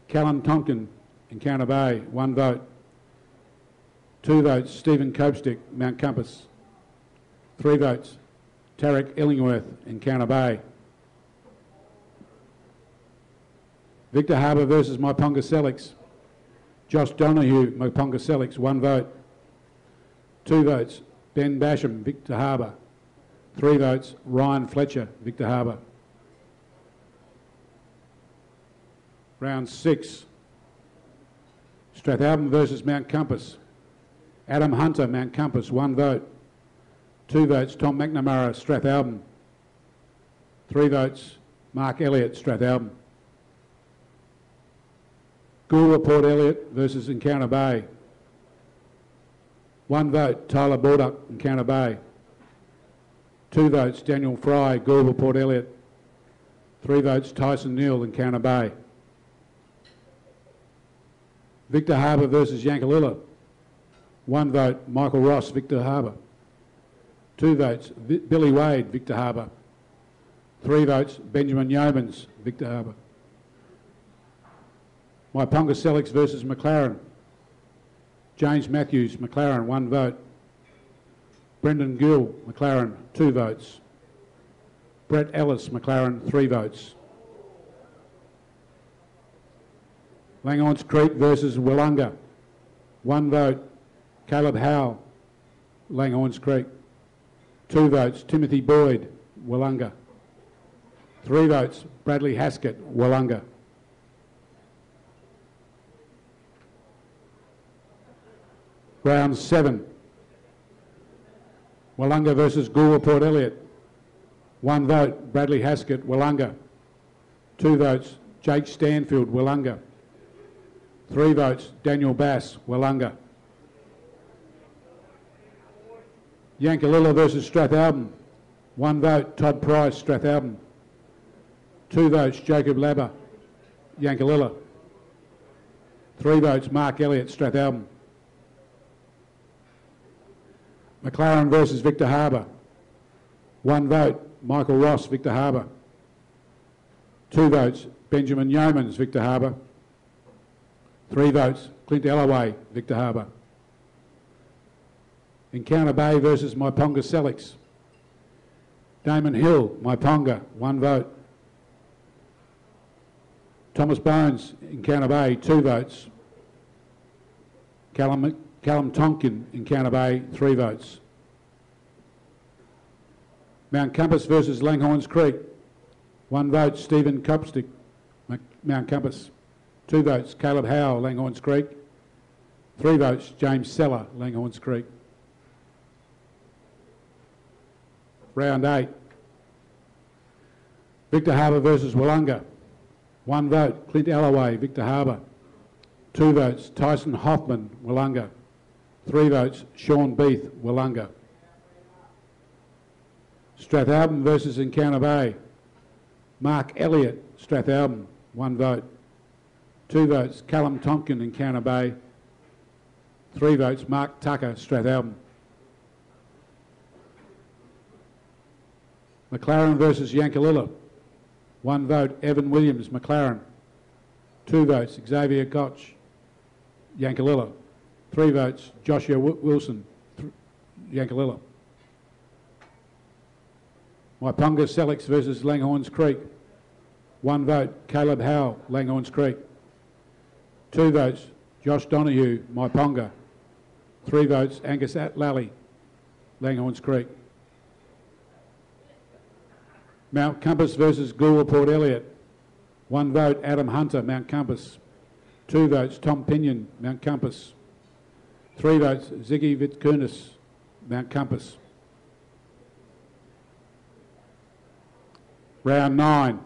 Callan Tonkin, Encounter Bay, one vote. Two votes, Stephen Copestick, Mount Compass. Three votes, Tarek Illingworth, Encounter Bay. Victor Harbor versus Myponga Sellicks. Josh Donahue, Myponga Sellicks, one vote. Two votes, Ben Basham, Victor Harbor. Three votes, Ryan Fletcher, Victor Harbor. Round six. Strathalbyn versus Mount Compass. Adam Hunter, Mount Compass, one vote. Two votes, Tom McNamara, Strathalbyn. Three votes, Mark Elliott, Strathalbyn. Goolwa Port Elliot versus Encounter Bay. One vote, Tyler Borduck, Encounter Bay. Two votes, Daniel Fry, Goolwa Port Elliot. Three votes, Tyson Neal, Encounter Bay. Victor Harbor versus Yankalilla. One vote, Michael Ross, Victor Harbor. Two votes, Vi- Billy Wade, Victor Harbor. Three votes, Benjamin Yeomans, Victor Harbor. Myponga Sellicks versus McLaren. James Matthews, McLaren, one vote. Brendan Gill, McLaren, two votes. Brett Ellis, McLaren, three votes. Langhorns Creek versus Willunga. One vote, Caleb Howe, Langhorns Creek. Two votes, Timothy Boyd, Willunga. Three votes, Bradley Haskett, Wollonga. Round seven. Willunga versus Goolwa Port Elliot. One vote, Bradley Haskett, Willunga. Two votes, Jake Stanfield, Willunga. Three votes, Daniel Bass, Willunga. Yankalilla versus Strathalbyn. One vote, Todd Price, Strathalbyn. Two votes, Jacob Labber, Yankalilla. Three votes, Mark Elliott, Strathalbyn. McLaren versus Victor Harbor. One vote, Michael Ross, Victor Harbor. Two votes, Benjamin Yeomans, Victor Harbor. Three votes, Clint Alloway, Victor Harbor. Encounter Bay versus Myponga Sellicks. Damon Hill, Myponga, one vote. Thomas Bones, Encounter Bay, two votes. Callum, Callum Tonkin, Encounter Bay, three votes. Mount Compass versus Langhorns Creek. One vote, Stephen Copestick, Mount Compass. Two votes, Caleb Howe, Langhorns Creek. Three votes, James Seller, Langhorns Creek. Round eight. Victor Harbor versus Willunga, One vote, Clint Alloway, Victor Harbor. Two votes, Tyson Hoffman, Willunga. Three votes, Sean Beath, Willunga. Strathalbyn versus Encounter Bay. Mark Elliott, Strathalbyn, one vote. Two votes, Callum Tonkin, Encounter Bay. Three votes, Mark Tucker, Strathalbyn. McLaren versus Yankalilla. One vote, Evan Williams, McLaren. Two votes, Xavier Gotch, Yankalilla. Three votes, Joshua w Wilson, Yankalilla. Myponga Sellicks versus Langhorns Creek. One vote, Caleb Howe, Langhorns Creek. Two votes, Josh Donahue, Myponga. Three votes, Angus At Lally, Langhorns Creek. Mount Compass versus Goolwa Port Elliot. One vote, Adam Hunter, Mount Compass. Two votes, Tom Pinion, Mount Compass. Three votes, Ziggy Vitkunis, Mount Compass. Round nine.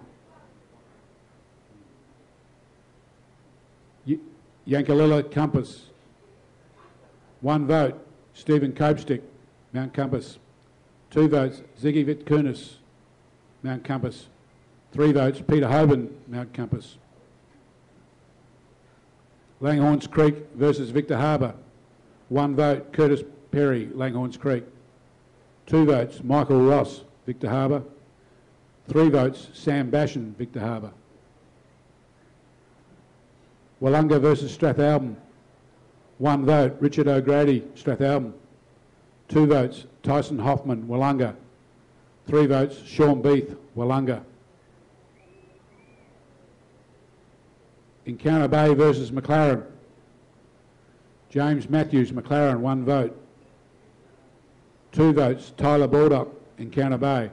Y Yankalilla Compass. One vote, Stephen Copestick, Mount Compass. Two votes, Ziggy Vitkunis, Mount Compass. Three votes, Peter Hoban, Mount Compass. Langhorns Creek versus Victor Harbor. One vote, Curtis Perry, Langhorns Creek. Two votes, Michael Ross, Victor Harbor. Three votes, Sam Basham, Victor Harbor. Willunga versus Strathalbyn. One vote, Richard O'Grady, Strathalbyn. Two votes, Tyson Hoffman, Willunga. Three votes, Sean Beath, Willunga. Encounter Bay versus McLaren. James Matthews, McLaren, one vote. Two votes, Tyler Baldock, Encounter Bay.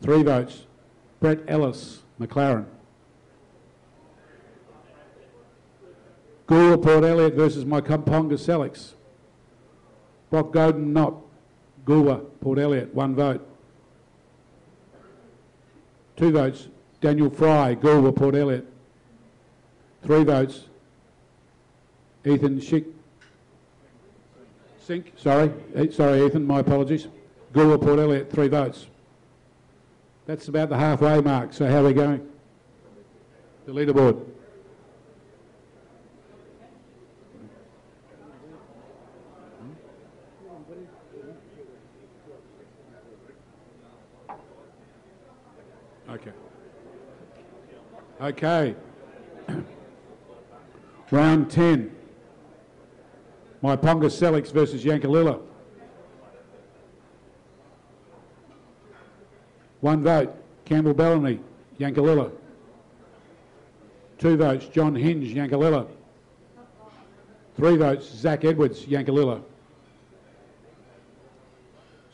Three votes, Brett Ellis, McLaren. Goolwa Port Elliot versus Myponga Sellicks. Brock Godin, not. Goolwa Port Elliot, one vote. Two votes, Daniel Fry, Goolwa Port Elliot. Three votes, Ethan Schick. Sink, sorry, eh, sorry Ethan, my apologies. Goolwa Port Elliot, three votes. That's about the halfway mark, so how are we going? The leaderboard. Okay. Okay. Round 10. Myponga Sellicks versus Yankalilla. One vote, Campbell Bellamy, Yankalilla. Two votes, John Hinge, Yankalilla. Three votes, Zach Edwards, Yankalilla.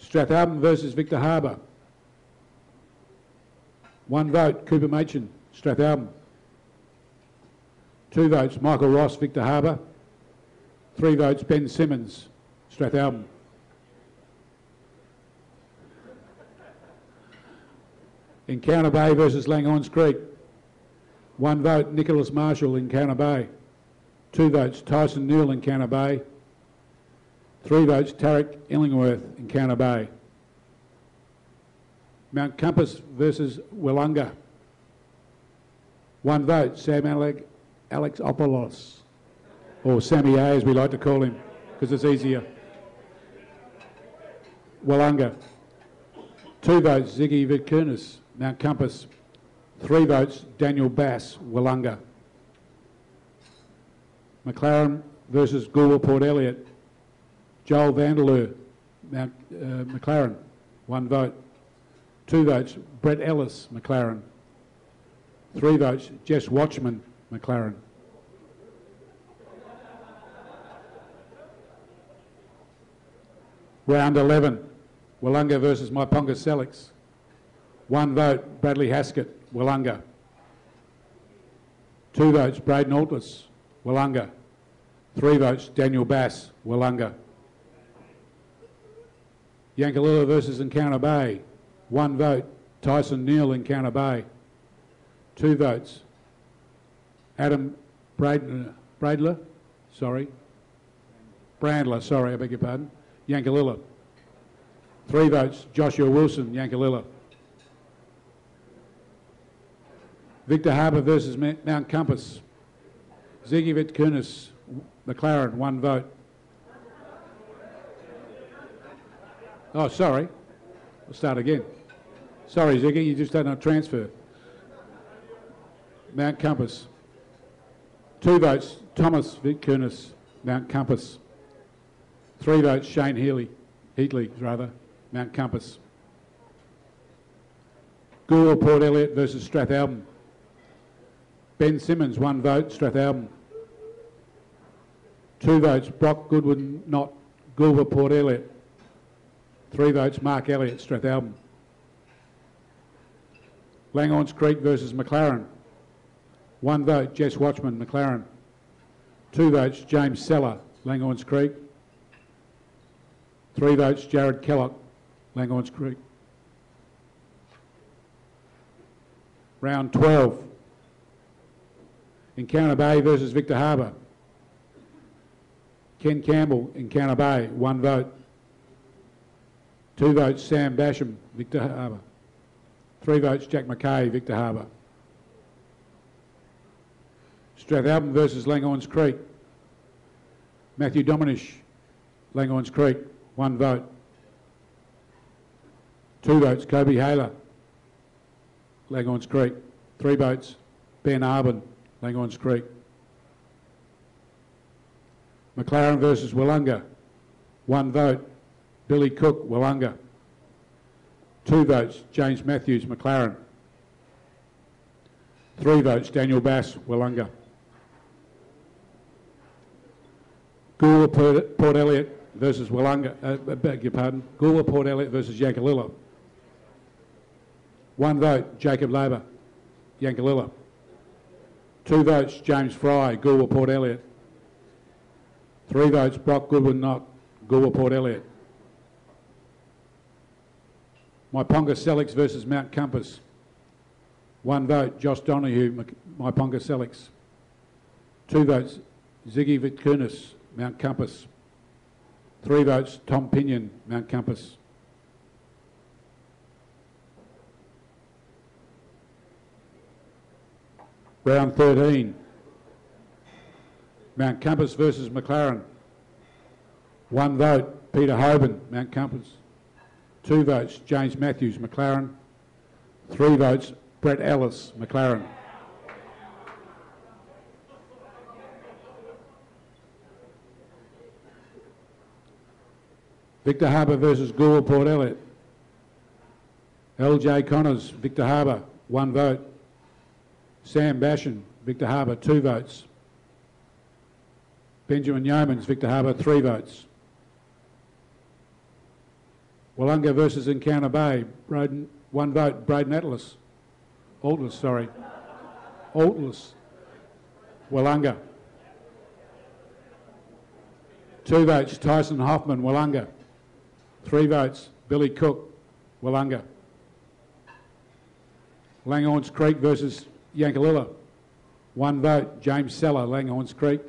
Strathalbyn versus Victor Harbor. One vote, Cooper Machin, Strathalbyn. Two votes, Michael Ross, Victor Harbor. Three votes, Ben Simmons, Strathalbyn. Encounter Bay versus Langhorns Creek. One vote, Nicholas Marshall Encounter Bay. Two votes, Tyson Newell Encounter Bay. Three votes, Tarek Illingworth Encounter Bay. Mount Compass versus Willunga. One vote, Sam Alec, Alex Opolos, or Sammy A as we like to call him, because it's easier. Willunga. Two votes, Ziggy Vitkunis, Mount Compass. Three votes, Daniel Bass, Willunga. McLaren versus Goolwa Port Elliot. Joel Vanderloo, Mount uh, McLaren, one vote. Two votes, Brett Ellis, McLaren. Three votes, Jess Watchman, McLaren. Round 11, Willunga versus Myponga Sellicks. One vote, Bradley Haskett, Willunga. Two votes, Braden Altus, Willunga. Three votes, Daniel Bass, Willunga. Yankalilla versus Encounter Bay. One vote, Tyson Neal, Encounter Bay. Two votes, Adam Braidler, Braidler sorry. Brandler, sorry, I beg your pardon. Yankalilla. Three votes, Joshua Wilson, Yankalilla. Victor Harbor versus Mount Compass. Ziggy Vitkunis, McLaren, one vote. Oh, sorry. We'll start again. Sorry, Ziggy, you just done a transfer. Mount Compass. Two votes, Thomas Vitkunis, Mount Compass. Three votes, Shane Healy, Heatley, rather, Mount Compass. Goolwa Port Elliot versus Strathalbyn. Ben Simmons, one vote, Strathalbyn. Two votes, Brock Goodwin, not Goolwa Port Elliot. Three votes, Mark Elliott, Strathalbyn. Langhorns Creek versus McLaren. One vote, Jess Watchman, McLaren. Two votes, James Seller, Langhorns Creek. Three votes, Jared Kellogg, Langhorns Creek. Round 12. Encounter Bay versus Victor Harbor. Ken Campbell, Encounter Bay, one vote. Two votes, Sam Basham, Victor Harbor. Three votes, Jack McKay, Victor Harbor. Strathalbyn versus Langhorns Creek. Matthew Dominish, Langhorns Creek, one vote. Two votes, Kobe Haler, Langhorns Creek. Three votes, Ben Arbin, Langhorns Creek. McLaren versus Willunga, one vote, Billy Cook, Willunga. Two votes, James Matthews, McLaren. Three votes, Daniel Bass, Willunga. Goolwa Port, Port Elliot versus Willunga, uh, beg your pardon, Goolwa Port Elliot versus Yankalilla. One vote, Jacob Labour, Yankalilla. Two votes, James Fry, Goolwa Port Elliot. Three votes, Brock Goodwin, not Goolwa Port Elliot. Myponga Sellicks versus Mount Compass. One vote, Josh Donahue, Myponga Sellicks. Two votes, Ziggy Vitkunis, Mount Compass. Three votes, Tom Pinion, Mount Compass. Round 13. Mount Compass versus McLaren. One vote, Peter Hoban, Mount Compass. Two votes, James Matthews, McLaren. Three votes, Brett Ellis, McLaren. Victor Harbor versus Goolwa Port Elliot. LJ Connors, Victor Harbor, one vote. Sam Basham, Victor Harbor, two votes. Benjamin Yeomans, Victor Harbor, three votes. Willunga versus Encounter Bay, Braden, one vote, Braden Atlas. Altlas, sorry. Altlas. Willunga. Two votes, Tyson Hoffman, Willunga. Three votes, Billy Cook, Willunga. Langhorns Creek versus Yankalilla. One vote, James Seller, Langhorns Creek.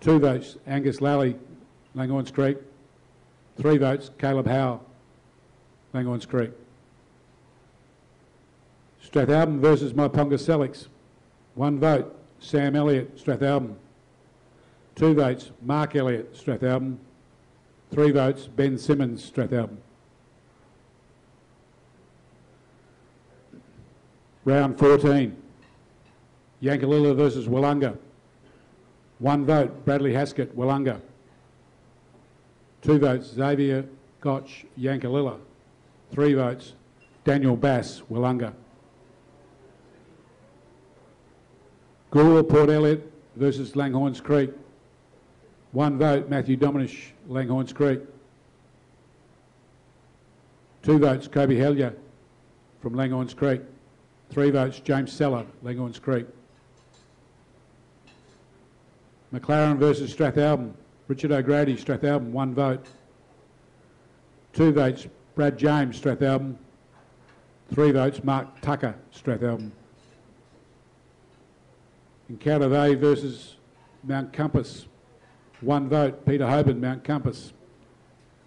Two votes, Angus Lally, Langhorns Creek. Three votes, Caleb Howe, Langhorns Creek. Strathalbyn versus Myponga Sellicks. One vote, Sam Elliott, Strathalbyn. Two votes, Mark Elliott, Strathalbyn. Three votes, Ben Simmons, Strathalbyn. Round 14, Yankalilla versus Willunga. One vote, Bradley Haskett, Willunga. Two votes, Xavier Gotch, Yankalilla. Three votes, Daniel Bass, Willunga. Goolwa Port Elliot versus Langhorns Creek. One vote, Matthew Dominish, Langhorns Creek. Two votes, Kobe Hellier from Langhorns Creek. Three votes, James Seller, Langhorns Creek. McLaren versus Strathalbyn. Richard O'Grady, Strathalbyn, one vote. Two votes, Brad James, Strathalbyn. Three votes, Mark Tucker, Strathalbyn. Encounter Bay versus Mount Compass. One vote, Peter Hoban, Mount Compass.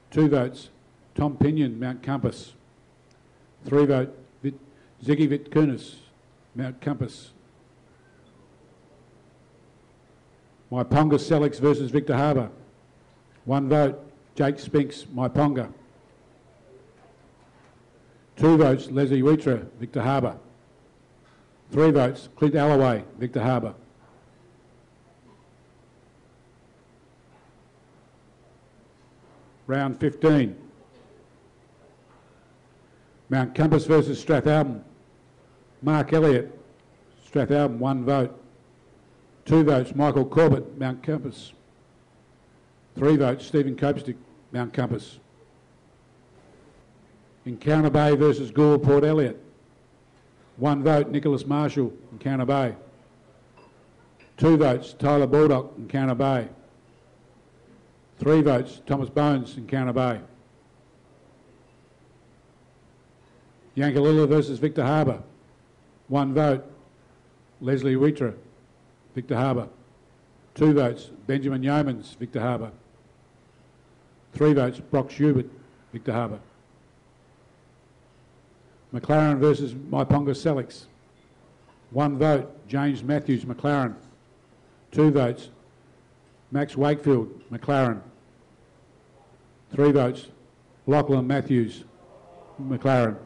Two votes, Tom Pinion, Mount Compass. Three vote, Vit, Ziggy Vitkunis, Mount Compass. Myponga Sellicks versus Victor Harbor. One vote, Jake Spinks, Myponga. Two votes, Leslie Wheatra, Victor Harbor. Three votes, Clint Alloway, Victor Harbor. Round 15. Mount Compass versus Strathalbyn. Mark Elliott, Strathalbyn, one vote. Two votes, Michael Corbett, Mount Compass. Three votes, Stephen Copestick, Mount Compass. Encounter Bay versus Goolwa Port Elliot. One vote, Nicholas Marshall, Encounter Bay. Two votes, Tyler Baldock, Encounter Bay. Three votes, Thomas Bones, Encounter Bay. Yankalilla versus Victor Harbor. One vote, Leslie Wheatra, Victor Harbor. Two votes, Benjamin Yeomans, Victor Harbor. Three votes, Brock Schubert, Victor Harbor. McLaren versus Myponga Sellicks. One vote, James Matthews, McLaren. Two votes, Max Wakefield, McLaren. Three votes, Lachlan Matthews, McLaren.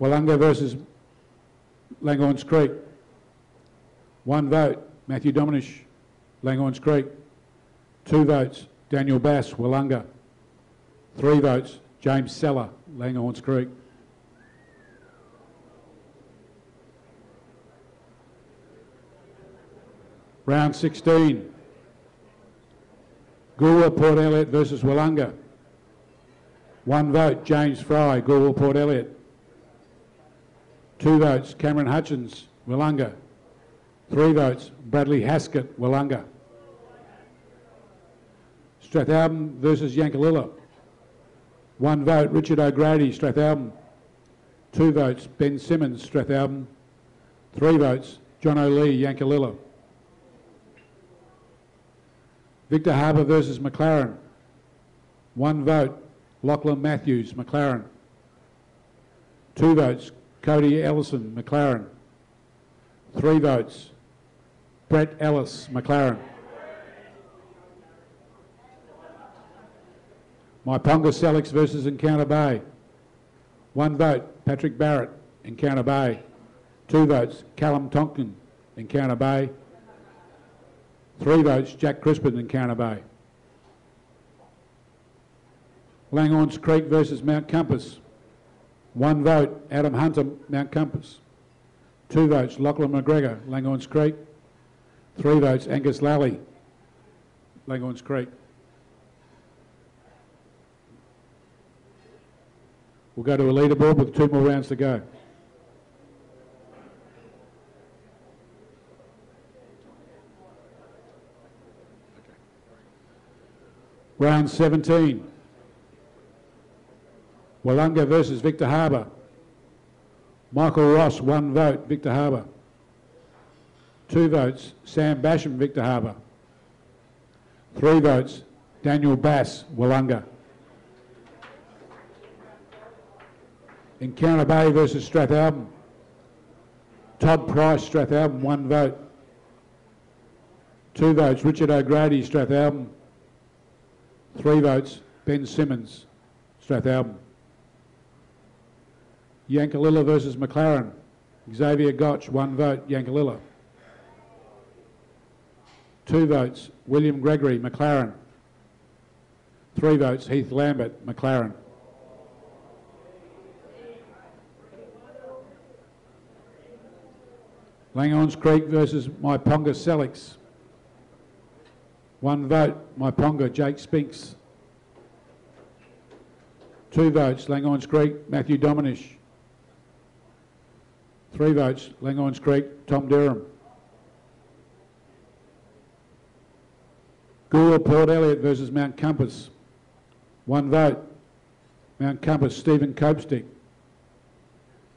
Willunga versus Langhorns Creek. One vote, Matthew Dominish, Langhorns Creek. Two votes, Daniel Bass, Willunga. Three votes, James Seller, Langhorns Creek. Round 16. Goolwa Port Elliot versus Willunga. One vote, James Fry, Goolwa Port Elliot. Two votes, Cameron Hutchins, Willunga. Three votes, Bradley Haskett, Willunga. Strathalbyn versus Yankalilla. One vote, Richard O'Grady, Strathalbyn. Two votes, Ben Simmons, Strathalbyn. Three votes, John O'Lee, Yankalilla. Victor Harbor versus McLaren. One vote, Lachlan Matthews, McLaren. Two votes, Cody Ellison, McLaren. Three votes, Brett Ellis, McLaren. Myponga Sellicks versus Encounter Bay. One vote, Patrick Barrett, Encounter Bay. Two votes, Callum Tonkin, Encounter Bay. Three votes, Jack Crispin, Encounter Bay. Langhorns Creek versus Mount Compass. One vote, Adam Hunter, Mount Compass. Two votes, Lachlan McGregor, Langhorns Creek. Three votes, Angus Lally, Langhorns Creek. We'll go to a leaderboard with two more rounds to go. Round 17. Willunga versus Victor Harbor. Michael Ross, one vote, Victor Harbor. Two votes, Sam Basham, Victor Harbor. Three votes, Daniel Bass, Willunga. Encounter Bay versus Strathalbyn. Todd Price, Strathalbyn, one vote. Two votes, Richard O'Grady, Strathalbyn. Three votes, Ben Simmons, Strathalbyn. Yankalilla versus McLaren. Xavier Gotch, one vote, Yankalilla. Two votes, William Gregory, McLaren. Three votes, Heath Lambert, McLaren. Langons Creek versus Myponga Sellicks. One vote, Myponga, Jake Spinks. Two votes, Langons Creek, Matthew Dominish. Three votes, Langons Creek, Tom Durham. Goolwa Port Elliot versus Mount Compass. One vote, Mount Compass, Stephen Copestick.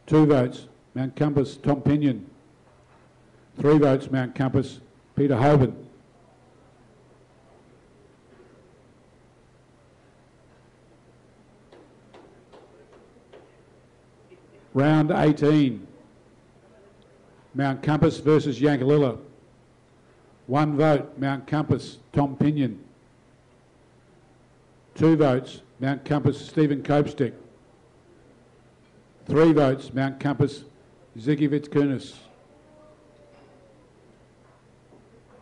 Two votes, Mount Compass, Tom Pinion. Three votes, Mount Compass, Peter Hoban. Round 18. Mount Compass versus Yankalilla. One vote, Mount Compass, Tom Pinion. Two votes, Mount Compass, Stephen Copestick. Three votes, Mount Compass, Ziggy Kunis.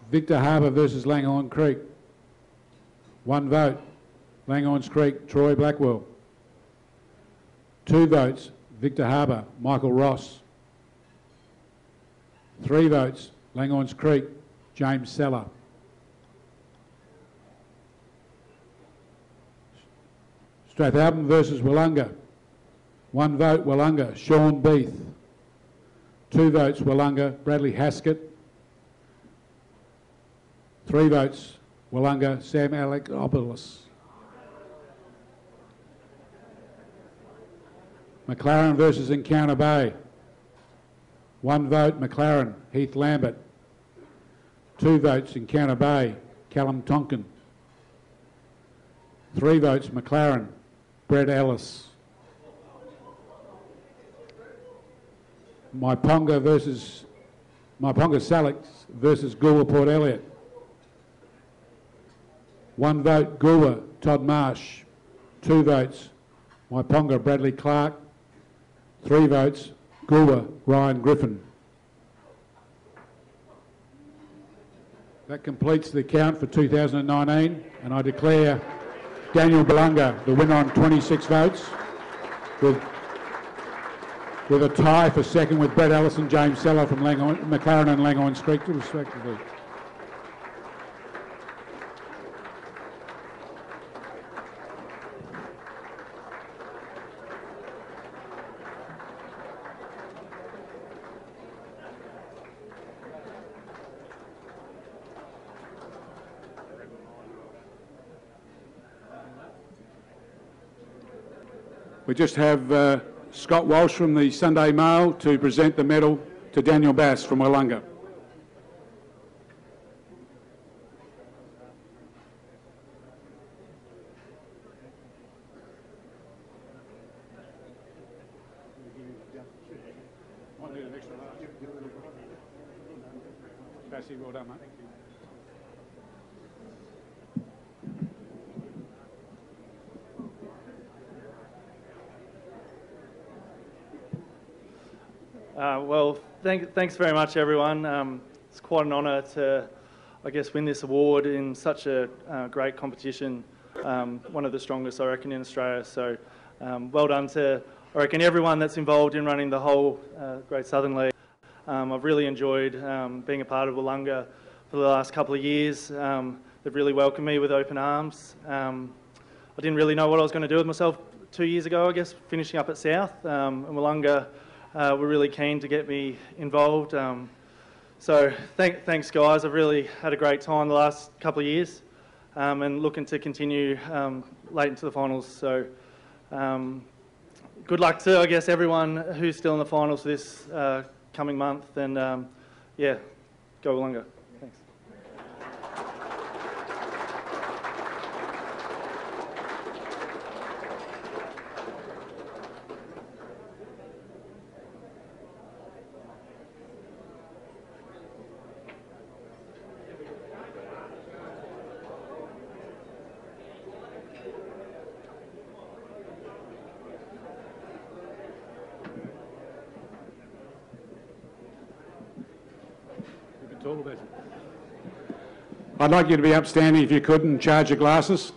Victor Harbor versus Langhorne Creek. One vote, Langhorns Creek, Troy Blackwell. Two votes, Victor Harbor, Michael Ross. Three votes, Langhorns Creek, James Seller. Strathalbyn versus Willunga. One vote, Willunga, Sean Beath. Two votes, Willunga, Bradley Haskett. Three votes, Willunga, Sam Alec Alexopoulos. McLaren versus Encounter Bay. One vote, McLaren, Heath Lambert. Two votes, Encounter Bay, Callum Tonkin. Three votes, McLaren, Brett Ellis. Myponga versus Myponga Sellicks versus Goolwa Port Elliot. One vote, Goolwa, Todd Marsh. Two votes, Myponga Bradley Clark. Three votes, Goolwa, Ryan Griffin. That completes the count for 2019 and I declare Daniel Belunga the winner on 26 votes with, with a tie for second with Brett Ellison, James Seller from McLaren and Langhorne Creek respectively. We just have uh, Scott Walsh from the Sunday Mail to present the medal to Daniel Bass from Willunga. Bassy, well done, mate. Uh, well, thank, thanks very much, everyone. Um, it's quite an honour to, I guess, win this award in such a uh, great competition. Um, one of the strongest, I reckon, in Australia. So, um, well done to, I reckon, everyone that's involved in running the whole uh, Great Southern League. Um, I've really enjoyed um, being a part of Willunga for the last couple of years. Um, they've really welcomed me with open arms. I didn't really know what I was going to do with myself two years ago, I guess, finishing up at South. and Willunga uh, were really keen to get me involved. Um, so thank, thanks, guys. I've really had a great time the last couple of years um, and looking to continue um, late into the finals. So um, good luck to, I guess, everyone who's still in the finals this uh, coming month. And um, yeah, go Willunga. I'd like you to be upstanding if you could and charge your glasses.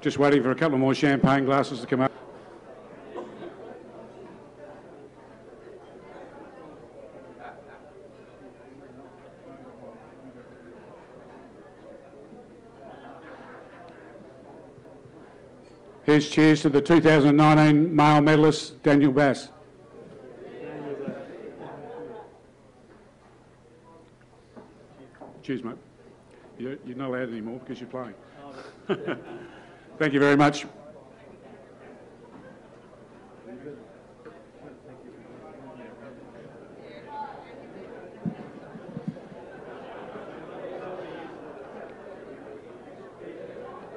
Just waiting for a couple more champagne glasses to come up. Here's cheers to the 2019 Mail medalist, Daniel Bass. Cheers, mate. You're, you're not allowed anymore because you're playing. Thank you very much.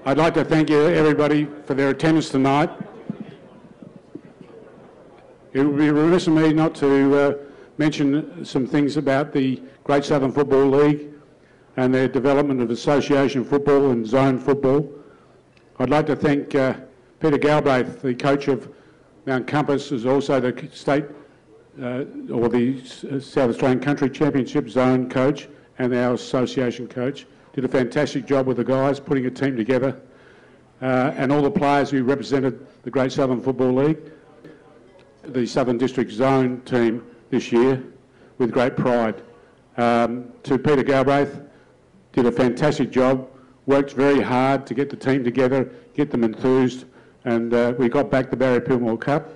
I'd like to thank you, everybody, for their attendance tonight. It would be remiss of me not to uh, mention some things about the Great Southern Football League and their development of association football and zone football. I'd like to thank uh, Peter Galbraith, the coach of Mount Compass, who's also the state uh, or the South Australian Country Championship zone coach and our association coach. Did a fantastic job with the guys putting a team together uh, and all the players who represented the Great Southern Football League, the Southern District Zone team this year with great pride. Um, to Peter Galbraith, did a fantastic job, worked very hard to get the team together, get them enthused, and uh, we got back the Barry Pillmore Cup.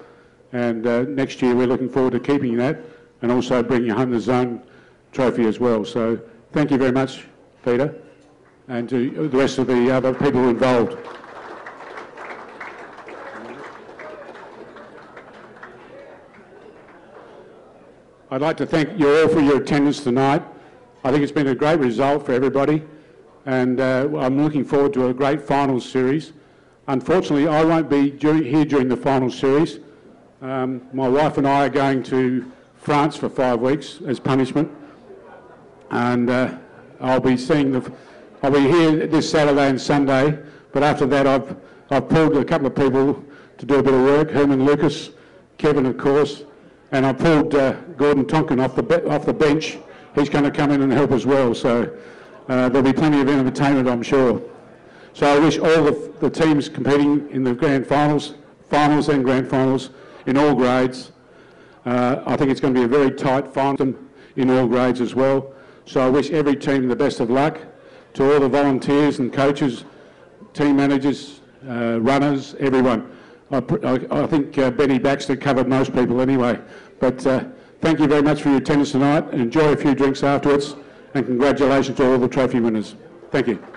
And uh, next year we're looking forward to keeping that and also bringing home the zone trophy as well. So thank you very much, Peter, and to the rest of the other people involved. I'd like to thank you all for your attendance tonight. I think it's been a great result for everybody, and uh, I'm looking forward to a great finals series. Unfortunately, I won't be here during the final series. Um, my wife and I are going to France for five weeks as punishment, and uh, I'll be seeing the. I'll be here this Saturday and Sunday, but after that, I've I've pulled a couple of people to do a bit of work. Herman Lucas, Kevin, of course, and I pulled uh, Gordon Tonkin off the off the bench he's going to come in and help as well. So uh, there'll be plenty of entertainment, I'm sure. So I wish all the, the teams competing in the grand finals, finals and grand finals in all grades. Uh, I think it's going to be a very tight final in all grades as well. So I wish every team the best of luck. To all the volunteers and coaches, team managers, uh, runners, everyone. I, I, I think uh, Benny Baxter covered most people anyway. But uh, Thank you very much for your attendance tonight. Enjoy a few drinks afterwards and congratulations to all the trophy winners. Thank you.